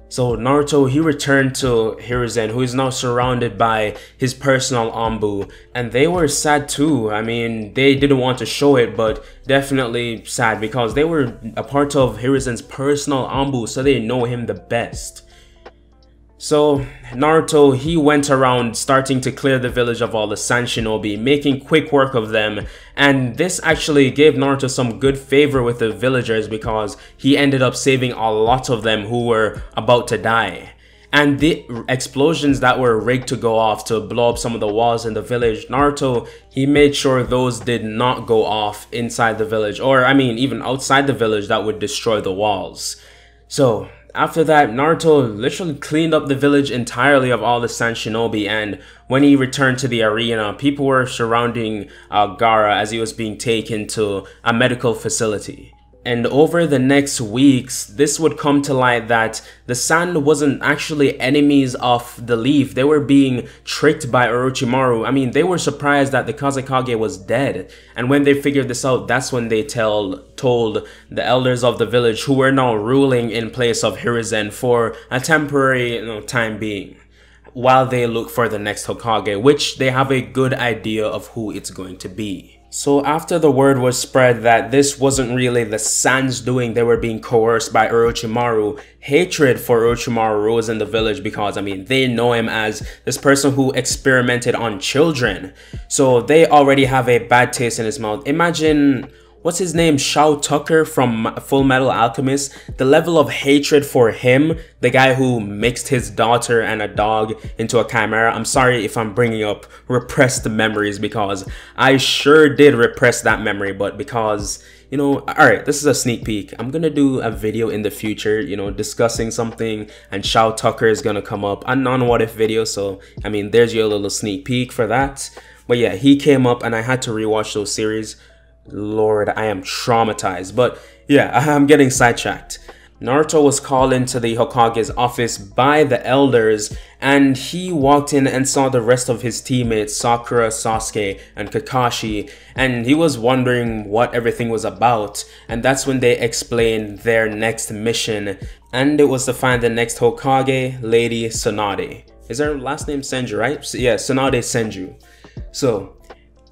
S1: So Naruto, he returned to Hiruzen, who is now surrounded by his personal Anbu, and they were sad too. I mean, they didn't want to show it, but definitely sad because they were a part of Hiruzen's personal Anbu, so they know him the best. So Naruto, he went around starting to clear the village of all the Sand Shinobi, making quick work of them. And this actually gave Naruto some good favor with the villagers because he ended up saving a lot of them who were about to die. And the explosions that were rigged to go off to blow up some of the walls in the village, Naruto, he made sure those did not go off inside the village. Or, I mean, even outside the village that would destroy the walls. So, after that, Naruto literally cleaned up the village entirely of all the San Shinobi, and when he returned to the arena, people were surrounding uh, Gaara as he was being taken to a medical facility. And over the next weeks, this would come to light that the Sand wasn't actually enemies of the Leaf. They were being tricked by Orochimaru. I mean, they were surprised that the Kazekage was dead. And when they figured this out, that's when they tell told the elders of the village who were now ruling in place of Hiruzen for a temporary you know, time being while they look for the next Hokage, which they have a good idea of who it's going to be. So after the word was spread that this wasn't really the Sands doing, they were being coerced by Orochimaru, hatred for Orochimaru rose in the village because, I mean, they know him as this person who experimented on children. So they already have a bad taste in his mouth. Imagine what's his name, Shou Tucker from Full Metal Alchemist, the level of hatred for him, the guy who mixed his daughter and a dog into a chimera. I'm sorry if I'm bringing up repressed memories because I sure did repress that memory, but because you know, alright, this is a sneak peek. I'm gonna do a video in the future, you know, discussing something, and Shou Tucker is gonna come up, a non what if video, so I mean, there's your little sneak peek for that. But yeah, he came up, and I had to rewatch those series. Lord, I am traumatized. But yeah, I'm getting sidetracked. Naruto was called into the Hokage's office by the elders and he walked in and saw the rest of his teammates Sakura, Sasuke, and Kakashi and he was wondering what everything was about and that's when they explained their next mission and it was to find the next Hokage, Lady Tsunade. Is her last name Senju, right? Yeah, Tsunade Senju. So,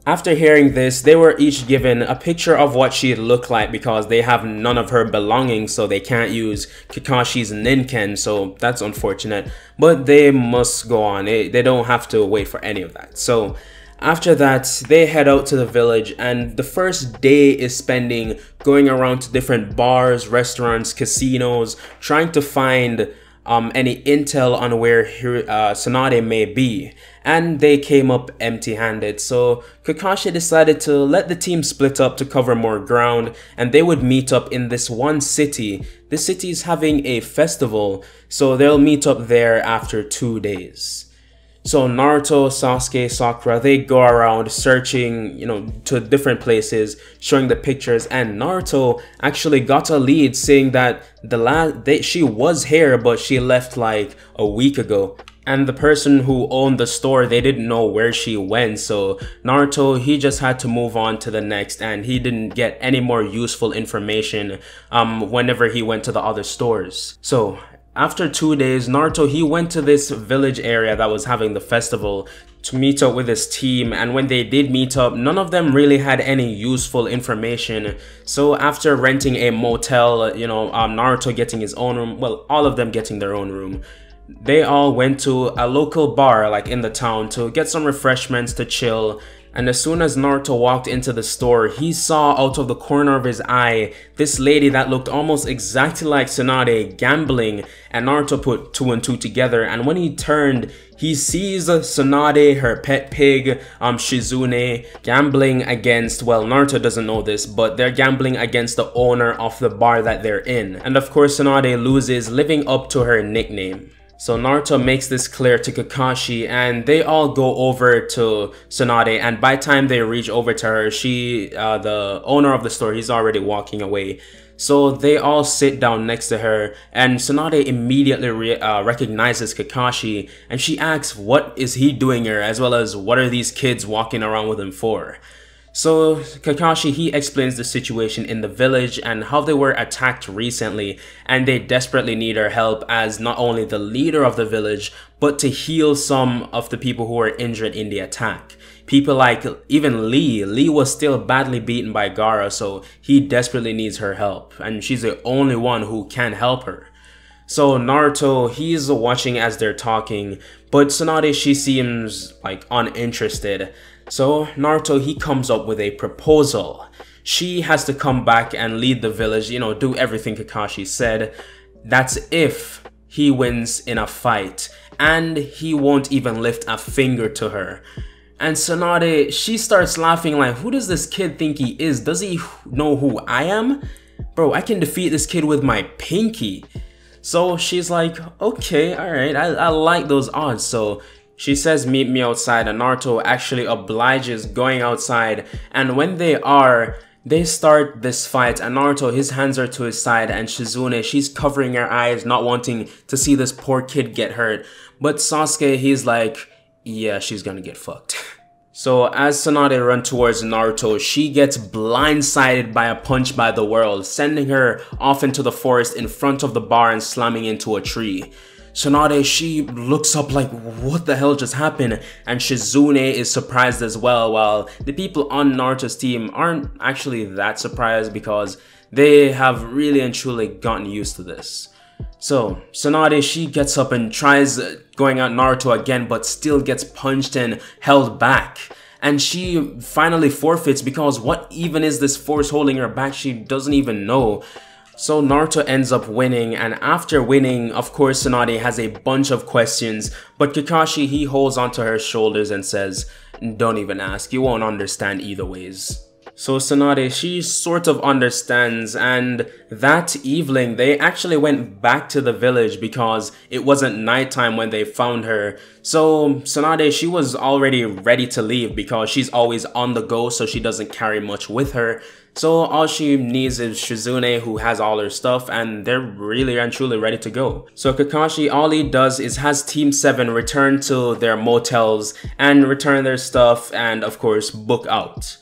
S1: after hearing this, they were each given a picture of what she looked like because they have none of her belongings so they can't use Kakashi's Ninken so that's unfortunate. But they must go on, they, don't have to wait for any of that. So after that, they head out to the village and the first day is spending going around to different bars, restaurants, casinos, trying to find um, any intel on where uh, Tsunade may be, and they came up empty-handed. So Kakashi decided to let the team split up to cover more ground, and they would meet up in this one city. This city is having a festival, so they'll meet up there after two days. So Naruto, Sasuke, Sakura, they go around searching, you know, to different places, showing the pictures, and Naruto actually got a lead saying that the last they, she was here, but she left like a week ago. And the person who owned the store, they didn't know where she went, so Naruto, he just had to move on to the next, and he didn't get any more useful information um, whenever he went to the other stores. So after two days, Naruto, he went to this village area that was having the festival to meet up with his team and when they did meet up, none of them really had any useful information. So after renting a motel, you know, um, Naruto getting his own room, well, all of them getting their own room, they all went to a local bar like in the town to get some refreshments to chill and as soon as Naruto walked into the store, he saw out of the corner of his eye this lady that looked almost exactly like Tsunade gambling and Naruto put two and two together and when he turned, he sees Tsunade, her pet pig, um, Shizune, gambling against, well, Naruto doesn't know this, but they're gambling against the owner of the bar that they're in. And of course, Tsunade loses, living up to her nickname. So Naruto makes this clear to Kakashi and they all go over to Tsunade and by time they reach over to her, she, uh, the owner of the store, he's already walking away. So they all sit down next to her and Tsunade immediately re uh, recognizes Kakashi and she asks what is he doing here as well as what are these kids walking around with him for. So Kakashi he explains the situation in the village and how they were attacked recently and they desperately need her help as not only the leader of the village but to heal some of the people who were injured in the attack. People like even Lee, Lee was still badly beaten by Gaara so he desperately needs her help and she's the only one who can help her. So Naruto, he's watching as they're talking, but Tsunade, she seems like uninterested. So Naruto, he comes up with a proposal. She has to come back and lead the village, you know, do everything Kakashi said. That's if he wins in a fight. And he won't even lift a finger to her. And Tsunade, she starts laughing like, who does this kid think he is? Does he know who I am? Bro, I can defeat this kid with my pinky. So she's like, okay, alright, I, I like those odds. So she says meet me outside and Naruto actually obliges going outside and when they are, they start this fight and Naruto, his hands are to his side and Shizune, she's covering her eyes not wanting to see this poor kid get hurt. But Sasuke, he's like, yeah, she's gonna get fucked. So as Tsunade runs towards Naruto, she gets blindsided by a punch by the world, sending her off into the forest in front of the bar and slamming into a tree. Tsunade, she looks up like, what the hell just happened? And Shizune is surprised as well, while the people on Naruto's team aren't actually that surprised because they have really and truly gotten used to this. So, Tsunade, she gets up and tries going at Naruto again, but still gets punched and held back. And she finally forfeits because what even is this force holding her back? She doesn't even know. So Naruto ends up winning and after winning, of course Tsunade has a bunch of questions, but Kakashi he holds onto her shoulders and says, don't even ask, you won't understand either ways. So Tsunade, she sort of understands and that evening they actually went back to the village because it wasn't nighttime when they found her. So Tsunade, she was already ready to leave because she's always on the go so she doesn't carry much with her. So all she needs is Shizune who has all her stuff and they're really and truly ready to go. So Kakashi, all he does is has Team 7 return to their motels and return their stuff and of course book out.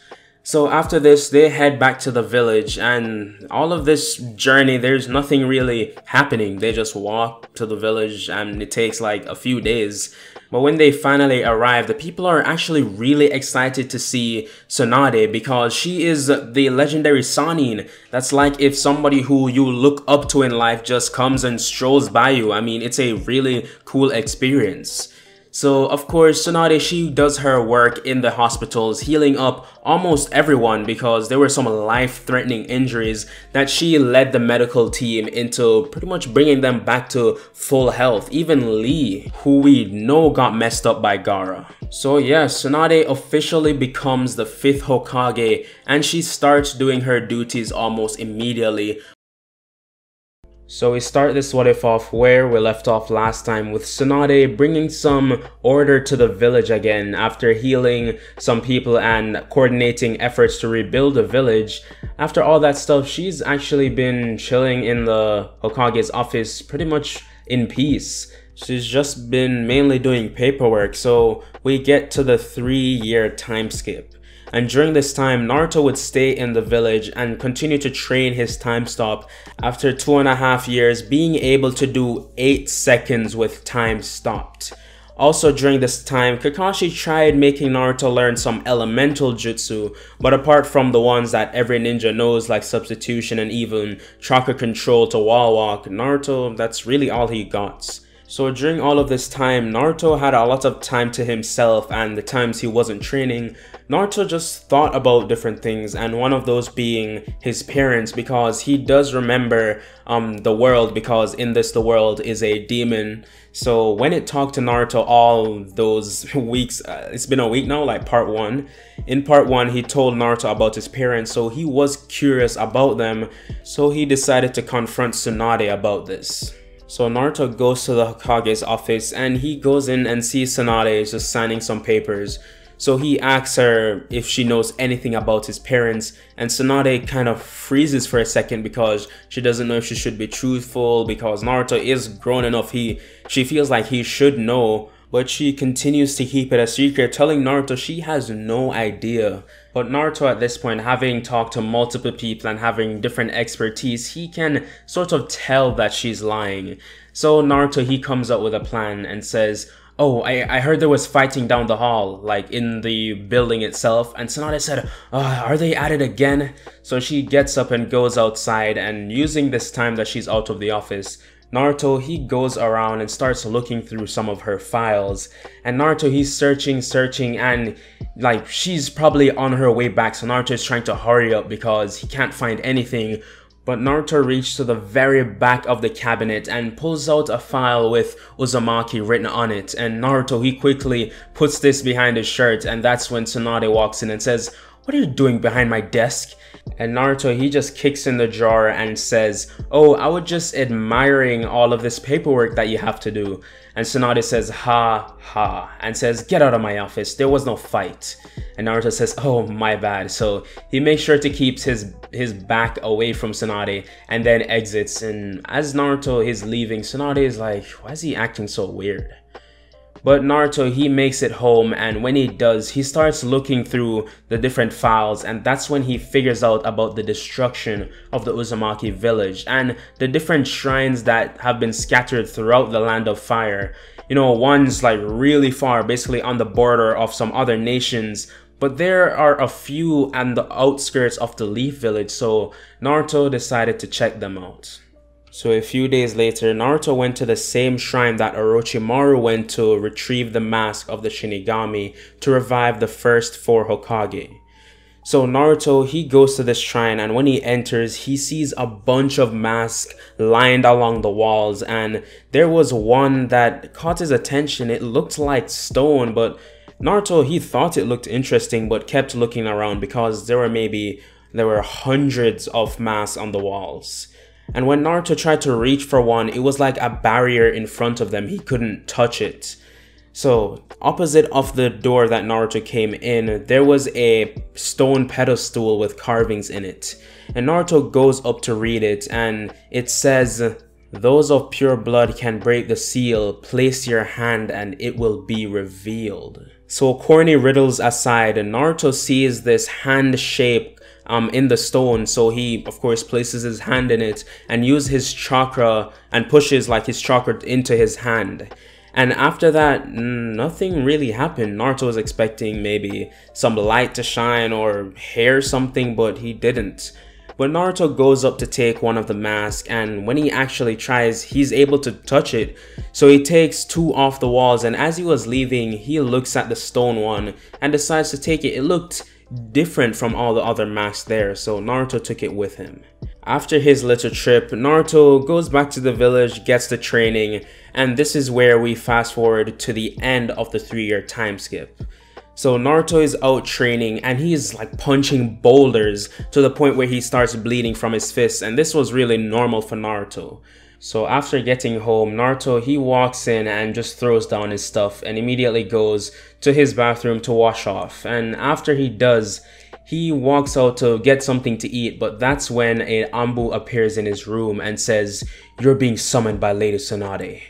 S1: So after this, they head back to the village and all of this journey, there's nothing really happening. They just walk to the village and it takes like a few days. But when they finally arrive, the people are actually really excited to see Tsunade because she is the legendary Sannin. That's like if somebody who you look up to in life just comes and strolls by you. I mean, it's a really cool experience. So of course, Tsunade, she does her work in the hospitals, healing up almost everyone because there were some life-threatening injuries that she led the medical team into pretty much bringing them back to full health. Even Lee, who we know got messed up by Gaara. So yes, Tsunade officially becomes the 5th Hokage and she starts doing her duties almost immediately so we start this what if off where we left off last time with Tsunade bringing some order to the village again after healing some people and coordinating efforts to rebuild the village. After all that stuff, she's actually been chilling in the Hokage's office pretty much in peace. She's just been mainly doing paperwork, so we get to the three year time skip and during this time Naruto would stay in the village and continue to train his time stop after two and a half years being able to do 8 seconds with time stopped. Also during this time, Kakashi tried making Naruto learn some elemental jutsu, but apart from the ones that every ninja knows like substitution and even chakra control to wall walk, Naruto, that's really all he got. So during all of this time, Naruto had a lot of time to himself and the times he wasn't training, Naruto just thought about different things and one of those being his parents because he does remember um, the world because in this the world is a demon. So when it talked to Naruto all those weeks, uh, it's been a week now, like part one. In part one, he told Naruto about his parents, so he was curious about them. So he decided to confront Tsunade about this. So Naruto goes to the Hokage's office and he goes in and sees Tsunade just signing some papers. So he asks her if she knows anything about his parents, and Tsunade kind of freezes for a second because she doesn't know if she should be truthful because Naruto is grown enough. He she feels like he should know, but she continues to keep it a secret, telling Naruto she has no idea. But Naruto at this point, having talked to multiple people and having different expertise, he can sort of tell that she's lying. So Naruto, he comes up with a plan and says, oh, I, I heard there was fighting down the hall, like in the building itself. And Tsunade said, oh, are they at it again? So she gets up and goes outside and using this time that she's out of the office, Naruto, he goes around and starts looking through some of her files. And Naruto, he's searching, searching, and like she's probably on her way back. So Naruto is trying to hurry up because he can't find anything but Naruto reaches to the very back of the cabinet and pulls out a file with Uzumaki written on it and Naruto he quickly puts this behind his shirt and that's when Tsunade walks in and says, what are you doing behind my desk? And Naruto, he just kicks in the jar and says, oh, I was just admiring all of this paperwork that you have to do. And Tsunade says, ha, ha, and says, get out of my office, there was no fight. And Naruto says, oh, my bad. So he makes sure to keep his, his back away from Tsunade and then exits. And as Naruto is leaving, Tsunade is like, why is he acting so weird? But Naruto, he makes it home and when he does, he starts looking through the different files and that's when he figures out about the destruction of the Uzumaki village and the different shrines that have been scattered throughout the land of fire. You know, one's like really far, basically on the border of some other nations, but there are a few on the outskirts of the Leaf Village, so Naruto decided to check them out. So a few days later, Naruto went to the same shrine that Orochimaru went to retrieve the mask of the Shinigami to revive the first four Hokage. So Naruto, he goes to this shrine and when he enters, he sees a bunch of masks lined along the walls and there was one that caught his attention. It looked like stone, but Naruto, he thought it looked interesting, but kept looking around because there were maybe, there were hundreds of masks on the walls. And when Naruto tried to reach for one, it was like a barrier in front of them. He couldn't touch it. So, opposite of the door that Naruto came in, there was a stone pedestal with carvings in it. And Naruto goes up to read it, and it says, Those of pure blood can break the seal, place your hand and it will be revealed. So, corny riddles aside, Naruto sees this hand shape um, in the stone. So he, of course, places his hand in it and uses his chakra and pushes like his chakra into his hand. And after that, nothing really happened. Naruto was expecting maybe some light to shine or hair something, but he didn't. But Naruto goes up to take one of the masks, and when he actually tries, he's able to touch it. So he takes two off the walls, and as he was leaving, he looks at the stone one and decides to take it. It looked different from all the other masks there, so Naruto took it with him. After his little trip, Naruto goes back to the village, gets the training, and this is where we fast forward to the end of the three year time skip. So Naruto is out training and he's like punching boulders to the point where he starts bleeding from his fists and this was really normal for Naruto. So after getting home, Naruto he walks in and just throws down his stuff and immediately goes to his bathroom to wash off. And after he does, he walks out to get something to eat, but that's when a Anbu appears in his room and says, You're being summoned by Lady Tsunade.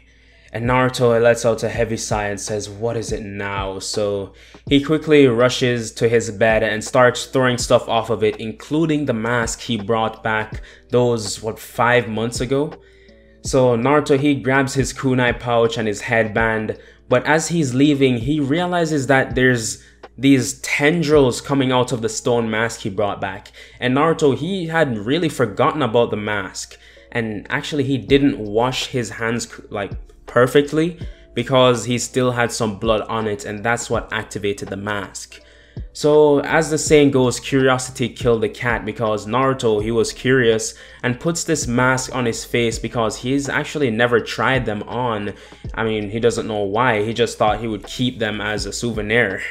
S1: And Naruto lets out a heavy sigh and says, What is it now? So he quickly rushes to his bed and starts throwing stuff off of it, including the mask he brought back those, what, five months ago? So Naruto he grabs his kunai pouch and his headband, but as he's leaving, he realizes that there's these tendrils coming out of the stone mask he brought back. And Naruto, he had really forgotten about the mask. And actually, he didn't wash his hands like perfectly because he still had some blood on it, and that's what activated the mask. So as the saying goes, curiosity killed the cat because Naruto, he was curious and puts this mask on his face because he's actually never tried them on. I mean, he doesn't know why, he just thought he would keep them as a souvenir.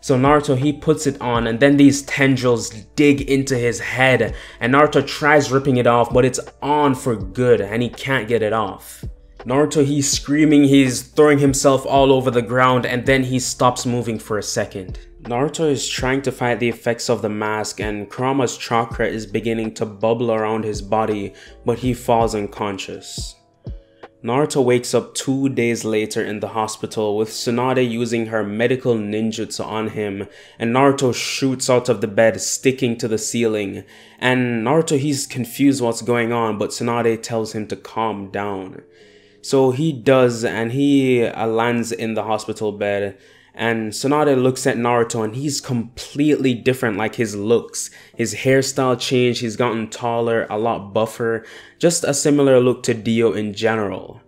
S1: So Naruto, he puts it on and then these tendrils dig into his head and Naruto tries ripping it off but it's on for good and he can't get it off. Naruto, he's screaming, he's throwing himself all over the ground and then he stops moving for a second. Naruto is trying to fight the effects of the mask and Kurama's chakra is beginning to bubble around his body, but he falls unconscious. Naruto wakes up two days later in the hospital with Tsunade using her medical ninjutsu on him and Naruto shoots out of the bed sticking to the ceiling and Naruto he's confused what's going on but Tsunade tells him to calm down. So he does and he lands in the hospital bed and Tsunade looks at Naruto and he's completely different, like his looks. His hairstyle changed, he's gotten taller, a lot buffer, just a similar look to Dio in general.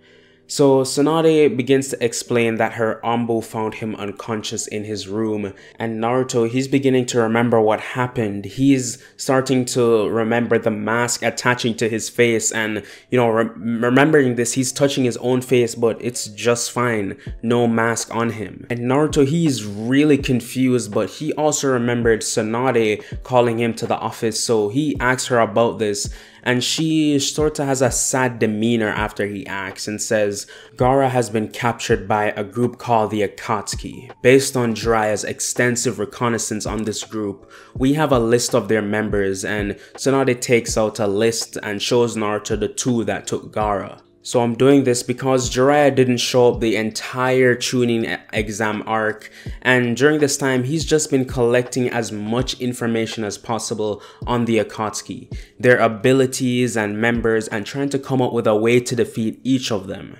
S1: So Tsunade begins to explain that her Anbu found him unconscious in his room and Naruto he's beginning to remember what happened. He's starting to remember the mask attaching to his face and you know re remembering this he's touching his own face but it's just fine. No mask on him. And Naruto he's really confused but he also remembered Tsunade calling him to the office so he asks her about this and she sort of has a sad demeanor after he acts and says, Gaara has been captured by a group called the Akatsuki. Based on Jiraiya's extensive reconnaissance on this group, we have a list of their members and Tsunade takes out a list and shows Naruto the two that took Gaara. So I'm doing this because Jiraiya didn't show up the entire Chunin exam arc and during this time he's just been collecting as much information as possible on the Akatsuki, their abilities and members and trying to come up with a way to defeat each of them.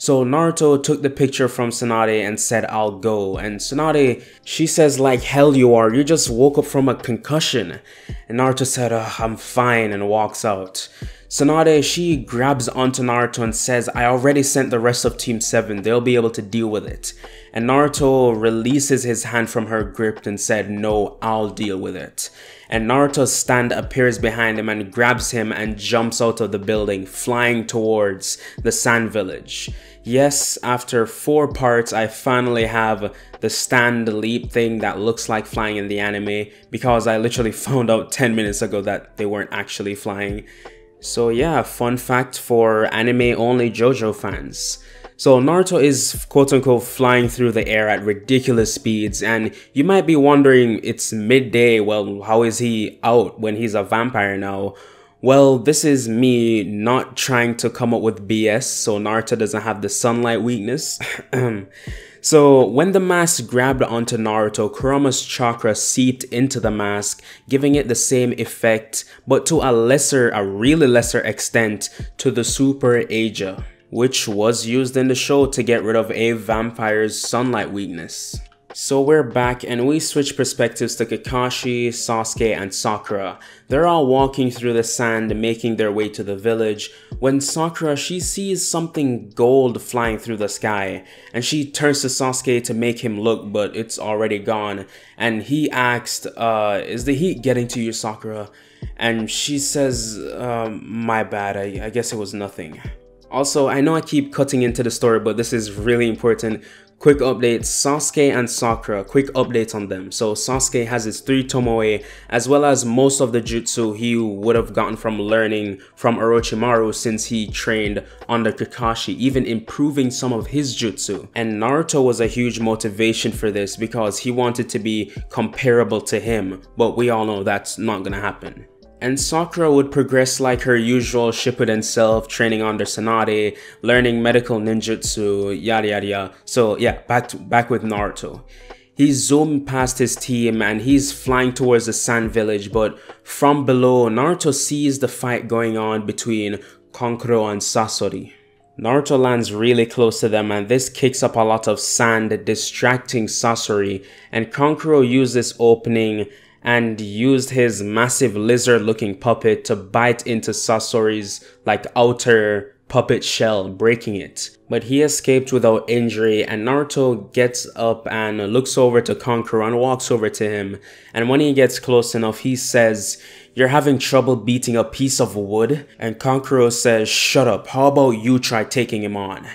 S1: So Naruto took the picture from Tsunade and said, I'll go. And Tsunade, she says, like hell you are, you just woke up from a concussion. And Naruto said, I'm fine and walks out. Tsunade, she grabs onto Naruto and says, I already sent the rest of Team 7, they'll be able to deal with it. And Naruto releases his hand from her grip and said, no, I'll deal with it. And Naruto's stand appears behind him and grabs him and jumps out of the building, flying towards the Sand Village. Yes, after four parts, I finally have the stand leap thing that looks like flying in the anime because I literally found out 10 minutes ago that they weren't actually flying. So yeah, fun fact for anime only JoJo fans. So Naruto is quote unquote flying through the air at ridiculous speeds and you might be wondering it's midday, well how is he out when he's a vampire now? Well, this is me not trying to come up with BS so Naruto doesn't have the sunlight weakness. so when the mask grabbed onto Naruto, Kurama's chakra seeped into the mask, giving it the same effect, but to a lesser, a really lesser extent, to the Super Aja which was used in the show to get rid of a vampire's sunlight weakness. So we're back and we switch perspectives to Kakashi, Sasuke, and Sakura. They're all walking through the sand making their way to the village when Sakura she sees something gold flying through the sky and she turns to Sasuke to make him look but it's already gone and he asked uh is the heat getting to you Sakura and she says um, my bad I, I guess it was nothing. Also, I know I keep cutting into the story, but this is really important. Quick updates, Sasuke and Sakura, quick updates on them. So Sasuke has his 3 Tomoe, as well as most of the jutsu he would have gotten from learning from Orochimaru since he trained under Kakashi, even improving some of his jutsu. And Naruto was a huge motivation for this because he wanted to be comparable to him, but we all know that's not gonna happen and Sakura would progress like her usual Shippuden self, training under Tsunade, learning medical ninjutsu, yada yada yada. So yeah, back to, back with Naruto. He zoomed past his team and he's flying towards the sand village, but from below, Naruto sees the fight going on between Kankuro and Sasori. Naruto lands really close to them and this kicks up a lot of sand, distracting Sasori, and Kankuro uses this opening and used his massive lizard looking puppet to bite into Sasori's like outer puppet shell, breaking it. But he escaped without injury and Naruto gets up and looks over to Kankuro and walks over to him. And when he gets close enough, he says, you're having trouble beating a piece of wood? And Kankuro says, shut up, how about you try taking him on?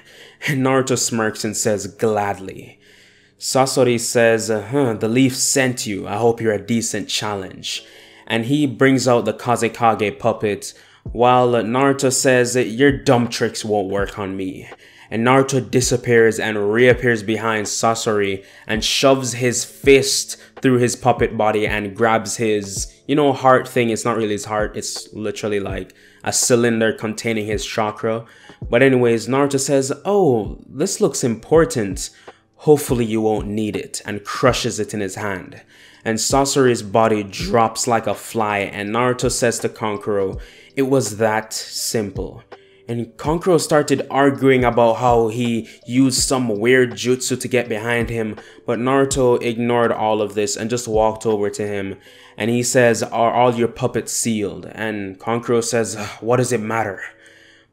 S1: And Naruto smirks and says, gladly. Sasori says, huh, the leaf sent you. I hope you're a decent challenge. And he brings out the Kazekage puppet, while Naruto says, your dumb tricks won't work on me. And Naruto disappears and reappears behind Sasori and shoves his fist through his puppet body and grabs his, you know, heart thing. It's not really his heart, it's literally like a cylinder containing his chakra. But anyways, Naruto says, oh, this looks important. Hopefully you won't need it, and crushes it in his hand. And Sasori's body drops like a fly, and Naruto says to Kankuro, it was that simple. And Kankuro started arguing about how he used some weird jutsu to get behind him, but Naruto ignored all of this and just walked over to him. And he says, are all your puppets sealed? And Kankuro says, what does it matter?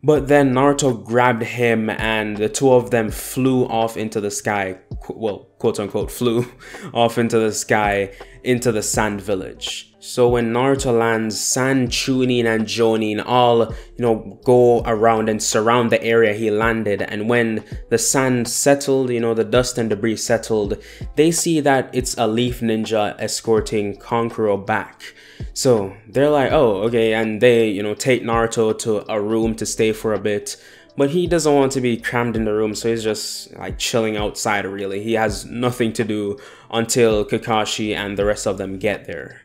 S1: But then Naruto grabbed him and the two of them flew off into the sky. Well, quote unquote, flew off into the sky into the sand village. So when Naruto lands, Sand, Chunin, and Jonin all, you know, go around and surround the area he landed. And when the sand settled, you know, the dust and debris settled, they see that it's a Leaf Ninja escorting Kankuro back. So they're like, oh, okay, and they, you know, take Naruto to a room to stay for a bit. But he doesn't want to be crammed in the room, so he's just like chilling outside really. He has nothing to do until Kakashi and the rest of them get there.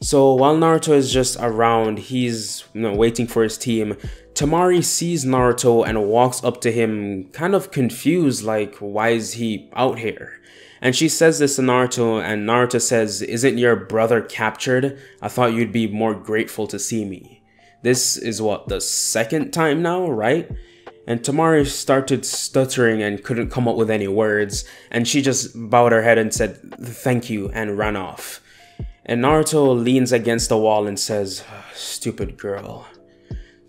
S1: So while Naruto is just around, he's you know waiting for his team. Temari sees Naruto and walks up to him kind of confused like why is he out here? And she says this to Naruto, and Naruto says, Isn't your brother captured? I thought you'd be more grateful to see me. This is what, the second time now, right? And Temari started stuttering and couldn't come up with any words, and she just bowed her head and said, Thank you, and ran off. And Naruto leans against the wall and says, ah, Stupid girl.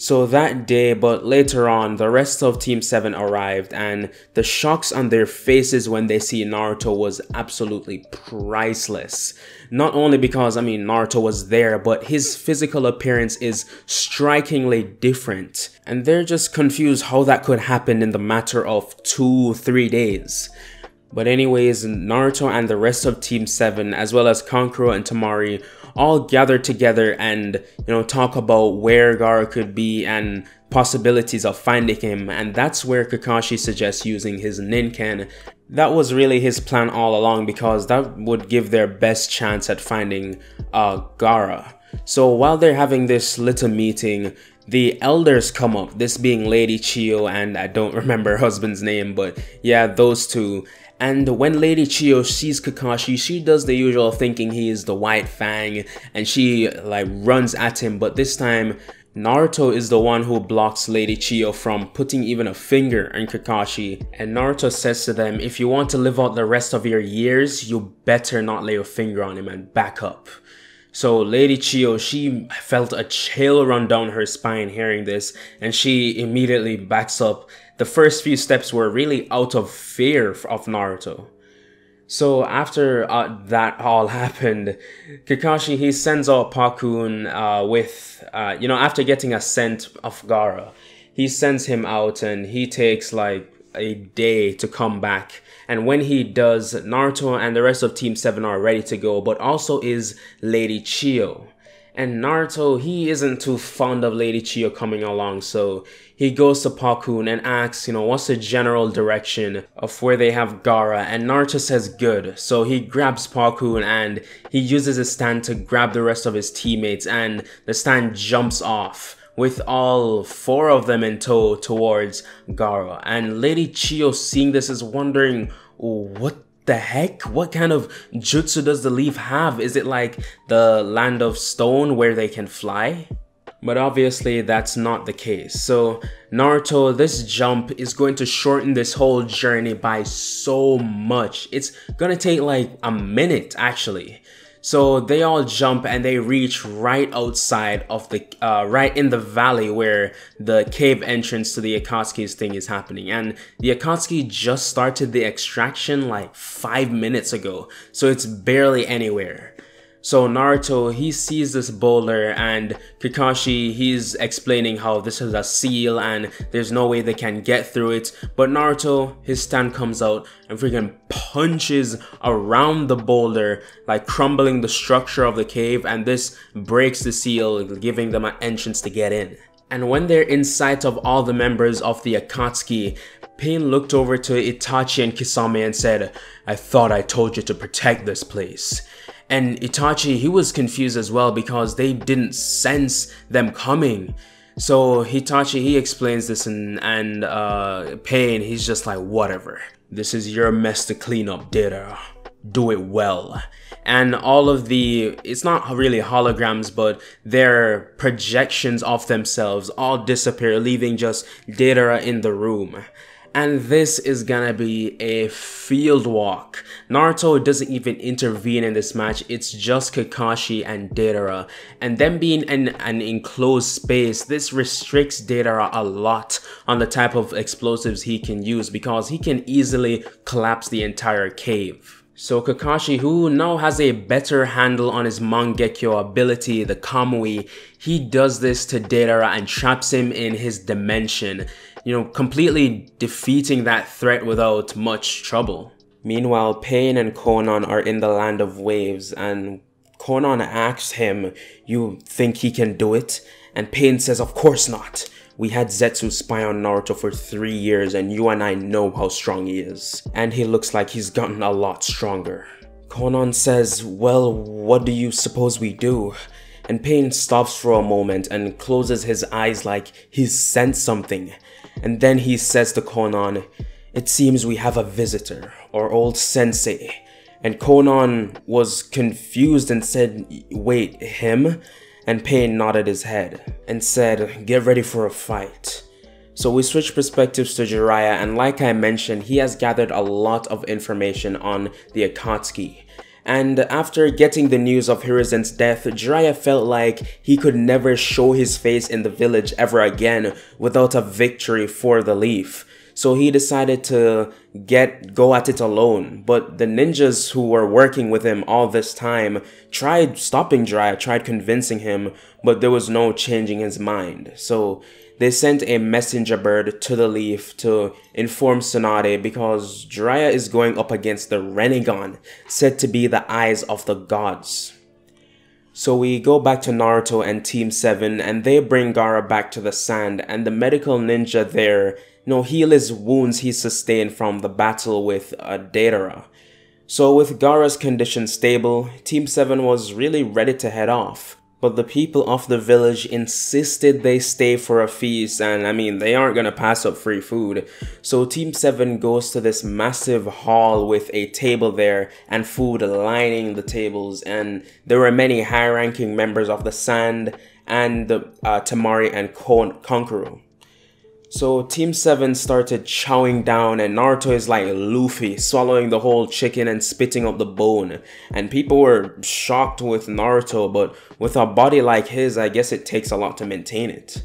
S1: So that day, but later on, the rest of Team 7 arrived and the shocks on their faces when they see Naruto was absolutely priceless. Not only because, I mean, Naruto was there, but his physical appearance is strikingly different. And they're just confused how that could happen in the matter of two, three days. But anyways, Naruto and the rest of Team 7, as well as Kankuro and Temari, all gather together and, you know, talk about where Gaara could be and possibilities of finding him. And that's where Kakashi suggests using his Ninken. That was really his plan all along because that would give their best chance at finding uh, Gaara. So while they're having this little meeting, the elders come up, this being Lady Chiyo and I don't remember her husband's name, but yeah, those two. And when Lady Chiyo sees Kakashi, she does the usual thinking he is the White Fang and she like runs at him, but this time Naruto is the one who blocks Lady Chiyo from putting even a finger on Kakashi and Naruto says to them, if you want to live out the rest of your years, you better not lay a finger on him and back up. So Lady Chiyo, she felt a chill run down her spine hearing this and she immediately backs up the first few steps were really out of fear of Naruto. So after uh, that all happened, Kakashi he sends out Pakkun uh, with uh, you know after getting a scent of Gaara, he sends him out and he takes like a day to come back. And when he does, Naruto and the rest of Team 7 are ready to go, but also is Lady Chiyo. And Naruto, he isn't too fond of Lady Chiyo coming along, so he goes to Pakkun and asks, you know, what's the general direction of where they have Gaara, and Naruto says good. So he grabs Pakkun and he uses his stand to grab the rest of his teammates, and the stand jumps off with all four of them in tow towards Gaara. And Lady Chiyo seeing this is wondering, what the heck? What kind of jutsu does the leaf have? Is it like the land of stone where they can fly? But obviously that's not the case. So Naruto, this jump is going to shorten this whole journey by so much. It's gonna take like a minute actually. So they all jump and they reach right outside of the, uh, right in the valley where the cave entrance to the Akatsuki's thing is happening. And the Akatsuki just started the extraction like five minutes ago. So it's barely anywhere. So Naruto, he sees this boulder and Kakashi, he's explaining how this is a seal and there's no way they can get through it. But Naruto, his stand comes out and freaking punches around the boulder, like crumbling the structure of the cave and this breaks the seal, giving them an entrance to get in. And when they're in sight of all the members of the Akatsuki, Pain looked over to Itachi and Kisame and said, I thought I told you to protect this place. And Itachi, he was confused as well because they didn't sense them coming. So Itachi, he explains this and, and uh, Pain, he's just like, whatever. This is your mess to clean up, Deidara. Do it well. And all of the, it's not really holograms, but their projections of themselves all disappear, leaving just Deidara in the room and this is gonna be a field walk. Naruto doesn't even intervene in this match, it's just Kakashi and Deidara. And them being in an enclosed space, this restricts Deidara a lot on the type of explosives he can use because he can easily collapse the entire cave. So Kakashi, who now has a better handle on his Mangekyo ability, the Kamui, he does this to Deidara and traps him in his dimension you know, completely defeating that threat without much trouble. Meanwhile, Pain and Konan are in the land of waves, and Konan asks him, You think he can do it? And Pain says, Of course not. We had Zetsu spy on Naruto for three years, and you and I know how strong he is. And he looks like he's gotten a lot stronger. Konan says, Well, what do you suppose we do? And Pain stops for a moment and closes his eyes like he's sensed something. And then he says to Konan, It seems we have a visitor, or old sensei. And Konan was confused and said, Wait, him? And Pain nodded his head and said, Get ready for a fight. So we switch perspectives to Jiraiya, and like I mentioned, he has gathered a lot of information on the Akatsuki. And after getting the news of Hiruzen's death, Jiraiya felt like he could never show his face in the village ever again without a victory for the Leaf. So he decided to get go at it alone. But the ninjas who were working with him all this time tried stopping Jiraiya, tried convincing him, but there was no changing his mind. So they sent a messenger bird to the leaf to inform Tsunade because Jiraiya is going up against the Rinnegan, said to be the eyes of the gods. So we go back to Naruto and Team 7 and they bring Gaara back to the sand and the medical ninja there you know, heal his wounds he sustained from the battle with uh. So with Gaara's condition stable, Team 7 was really ready to head off. But the people of the village insisted they stay for a feast and I mean they aren't gonna pass up free food. So Team 7 goes to this massive hall with a table there and food lining the tables and there were many high ranking members of the Sand and uh, Temari and Kon Kankuro. So Team 7 started chowing down and Naruto is like Luffy, swallowing the whole chicken and spitting up the bone. And people were shocked with Naruto, but with a body like his, I guess it takes a lot to maintain it.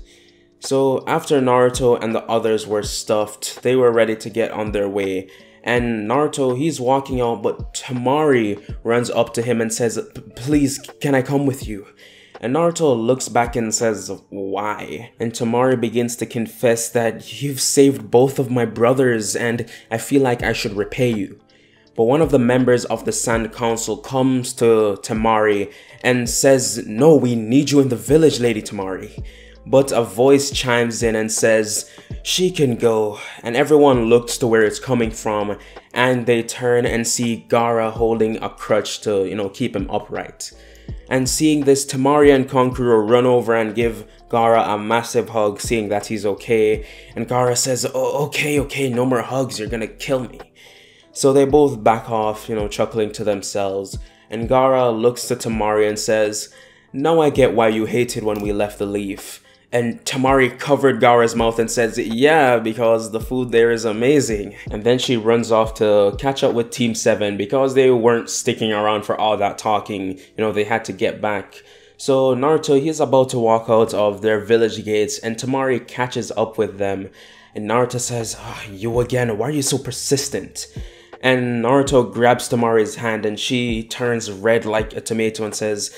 S1: So after Naruto and the others were stuffed, they were ready to get on their way. And Naruto, he's walking out, but Temari runs up to him and says, Please, can I come with you? And Naruto looks back and says, Why? And Temari begins to confess that you've saved both of my brothers and I feel like I should repay you. But one of the members of the Sand Council comes to Temari and says, No, we need you in the village, Lady Temari. But a voice chimes in and says, She can go. And everyone looks to where it's coming from and they turn and see Gaara holding a crutch to, you know, keep him upright. And seeing this, Temari and Kankuro run over and give Gaara a massive hug, seeing that he's okay. And Gaara says, oh, okay, okay, no more hugs, you're gonna kill me. So they both back off, you know, chuckling to themselves. And Gaara looks to Temari and says, Now I get why you hated when we left the leaf. And Temari covered Gaara's mouth and says, yeah, because the food there is amazing. And then she runs off to catch up with Team 7 because they weren't sticking around for all that talking. You know, they had to get back. So Naruto, he's about to walk out of their village gates and Temari catches up with them. And Naruto says, oh, you again, why are you so persistent? And Naruto grabs Temari's hand and she turns red like a tomato and says,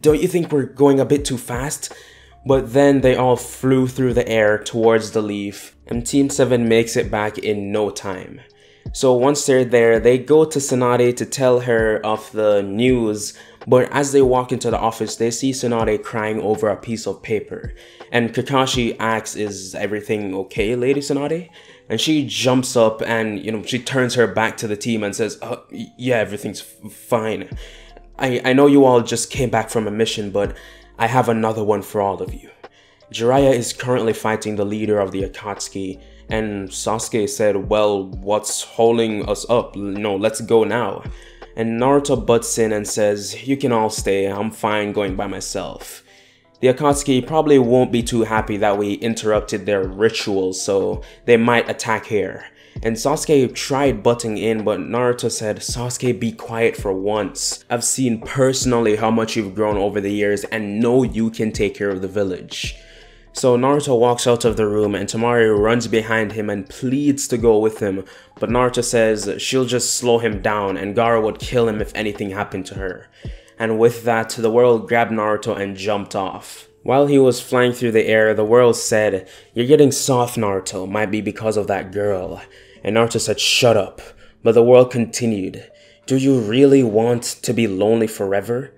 S1: don't you think we're going a bit too fast? But then they all flew through the air towards the leaf, and Team 7 makes it back in no time. So once they're there, they go to Tsunade to tell her of the news, but as they walk into the office, they see Tsunade crying over a piece of paper. And Kakashi asks, is everything okay, Lady Tsunade? And she jumps up and, you know, she turns her back to the team and says, uh, yeah, everything's fine. I, I know you all just came back from a mission, but I have another one for all of you. Jiraiya is currently fighting the leader of the Akatsuki, and Sasuke said, well, what's holding us up? No, let's go now. And Naruto butts in and says, you can all stay, I'm fine going by myself. The Akatsuki probably won't be too happy that we interrupted their ritual, so they might attack here. And Sasuke tried butting in, but Naruto said, Sasuke, be quiet for once. I've seen personally how much you've grown over the years and know you can take care of the village. So Naruto walks out of the room and Temari runs behind him and pleads to go with him, but Naruto says she'll just slow him down and Gaara would kill him if anything happened to her. And with that, the world grabbed Naruto and jumped off. While he was flying through the air, the world said, You're getting soft, Naruto, might be because of that girl. And Naruto said, Shut up. But the world continued, Do you really want to be lonely forever?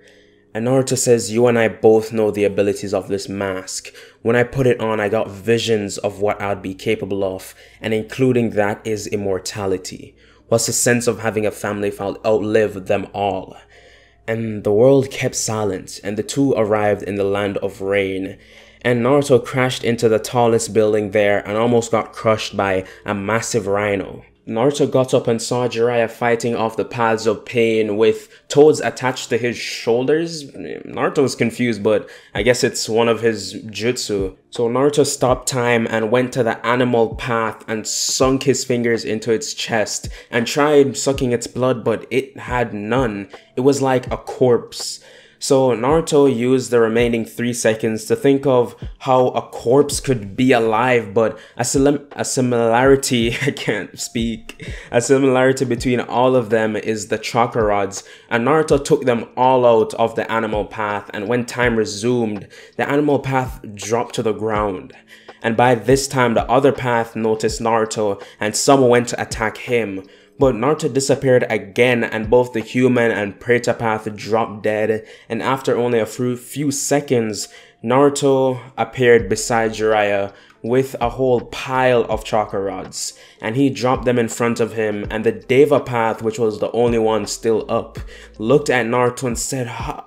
S1: And Naruto says, You and I both know the abilities of this mask. When I put it on, I got visions of what I'd be capable of, and including that is immortality. What's the sense of having a family if I'll outlive them all? And the world kept silent, and the two arrived in the land of rain. And Naruto crashed into the tallest building there and almost got crushed by a massive rhino. Naruto got up and saw Jiraiya fighting off the paths of pain with toads attached to his shoulders. Naruto was confused, but I guess it's one of his jutsu. So Naruto stopped time and went to the animal path and sunk his fingers into its chest and tried sucking its blood, but it had none. It was like a corpse. So Naruto used the remaining 3 seconds to think of how a corpse could be alive, but a, a similarity, I can't speak, a similarity between all of them is the chakra rods, and Naruto took them all out of the animal path, and when time resumed, the animal path dropped to the ground. And by this time, the other path noticed Naruto, and some went to attack him, but Naruto disappeared again and both the human and Preta path dropped dead and after only a few seconds, Naruto appeared beside Jiraiya with a whole pile of chakra rods and he dropped them in front of him and the Deva path, which was the only one still up, looked at Naruto and said, how,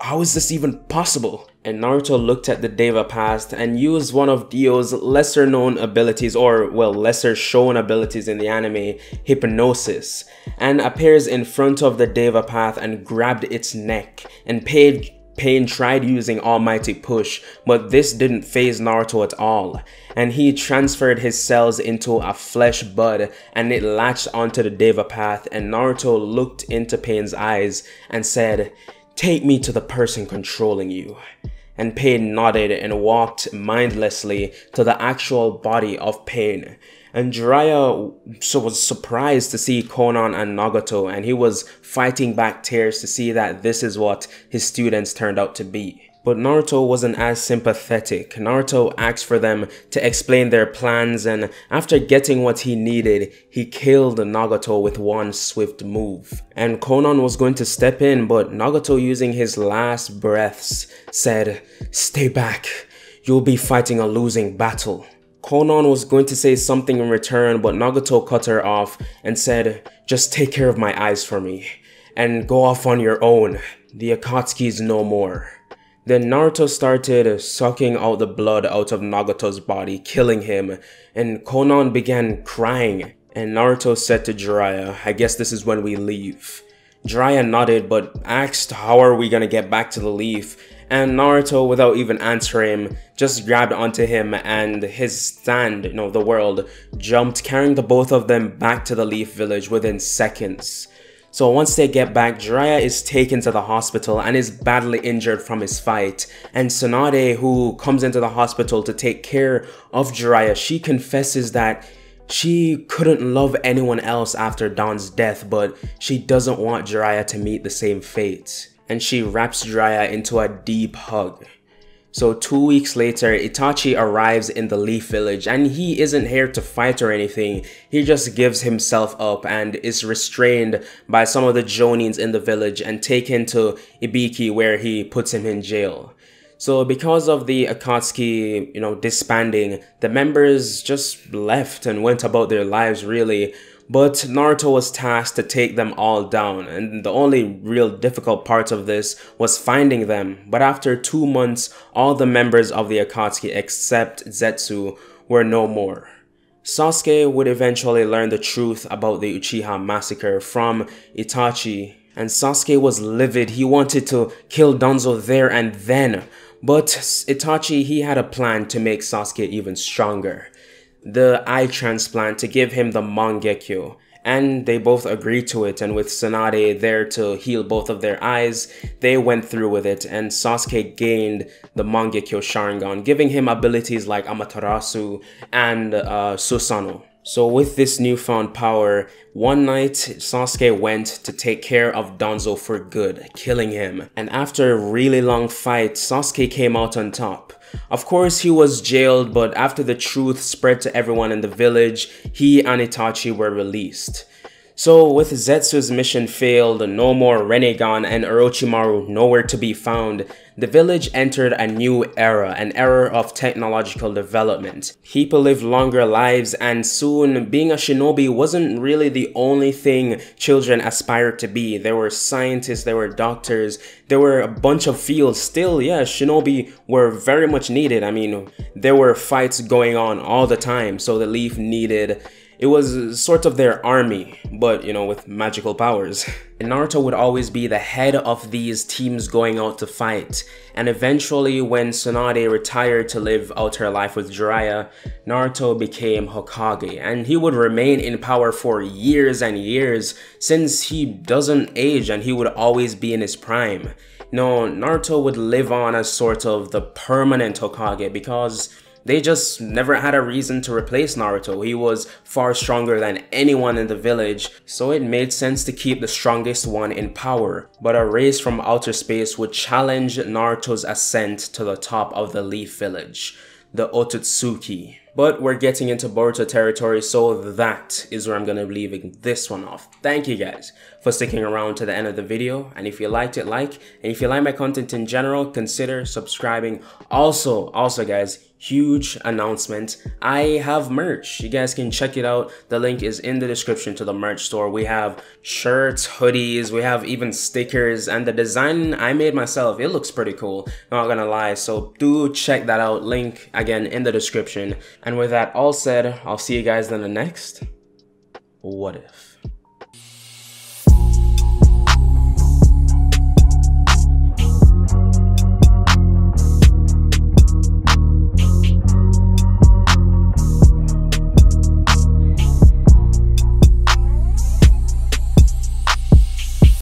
S1: how is this even possible? And Naruto looked at the Deva path and used one of Dio's lesser known abilities, or well, lesser shown abilities in the anime, Hypnosis, and appears in front of the Deva path and grabbed its neck and paid Pain tried using Almighty Push, but this didn't phase Naruto at all, and he transferred his cells into a flesh bud and it latched onto the Deva path and Naruto looked into Pain's eyes and said, Take me to the person controlling you. And Pain nodded and walked mindlessly to the actual body of Pain. And Jiraiya was surprised to see Konan and Nagato, and he was fighting back tears to see that this is what his students turned out to be. But Naruto wasn't as sympathetic. Naruto asked for them to explain their plans and after getting what he needed, he killed Nagato with one swift move. And Konan was going to step in but Nagato using his last breaths said, stay back, you'll be fighting a losing battle. Konan was going to say something in return but Nagato cut her off and said, just take care of my eyes for me and go off on your own. The Akatsuki's no more. Then Naruto started sucking out the blood out of Nagato's body, killing him, and Konan began crying. And Naruto said to Jiraiya, I guess this is when we leave. Jiraiya nodded but asked how are we gonna get back to the leaf and Naruto without even answering him just grabbed onto him and his stand, you know, the world, jumped carrying the both of them back to the leaf village within seconds. So once they get back, Jiraiya is taken to the hospital and is badly injured from his fight. And Tsunade, who comes into the hospital to take care of Jiraiya, she confesses that she couldn't love anyone else after Don's death, but she doesn't want Jiraiya to meet the same fate. And she wraps Jiraiya into a deep hug. So two weeks later, Itachi arrives in the Leaf Village and he isn't here to fight or anything. He just gives himself up and is restrained by some of the Jonins in the village and taken to Ibiki where he puts him in jail. So because of the Akatsuki, you know, disbanding, the members just left and went about their lives really but Naruto was tasked to take them all down, and the only real difficult part of this was finding them. But after two months, all the members of the Akatsuki except Zetsu were no more. Sasuke would eventually learn the truth about the Uchiha massacre from Itachi, and Sasuke was livid. He wanted to kill Danzo there and then, but Itachi, he had a plan to make Sasuke even stronger the eye transplant to give him the Mangekyo. And they both agreed to it, and with Tsunade there to heal both of their eyes, they went through with it, and Sasuke gained the Mangekyo Sharingan, giving him abilities like Amaterasu and uh, Susanoo. So with this newfound power, one night Sasuke went to take care of Danzo for good, killing him. And after a really long fight, Sasuke came out on top. Of course, he was jailed, but after the truth spread to everyone in the village, he and Itachi were released. So with Zetsu's mission failed, no more Rinnegan and Orochimaru nowhere to be found, the village entered a new era, an era of technological development. People lived longer lives and soon being a shinobi wasn't really the only thing children aspired to be. There were scientists, there were doctors, there were a bunch of fields. Still, yeah, shinobi were very much needed. I mean, there were fights going on all the time, so the Leaf needed It was sort of their army, but you know, with magical powers. And Naruto would always be the head of these teams going out to fight. And eventually, when Tsunade retired to live out her life with Jiraiya, Naruto became Hokage. And he would remain in power for years and years since he doesn't age and he would always be in his prime. No, Naruto would live on as sort of the permanent Hokage because they just never had a reason to replace Naruto. He was far stronger than anyone in the village, so it made sense to keep the strongest one in power. But a race from outer space would challenge Naruto's ascent to the top of the Leaf Village, the Otsutsuki. But we're getting into Boruto territory, so that is where I'm going to be leaving this one off. Thank you guys for sticking around to the end of the video. And if you liked it, like. And if you like my content in general, consider subscribing. Also, also guys, huge announcement. I have merch. You guys can check it out. The link is in the description to the merch store. We have shirts hoodies. We have even stickers. And the design i made myself it looks pretty cool. Not gonna lie. So do check that out. Link again in the description. And with that all said i'll see you guys in the next what if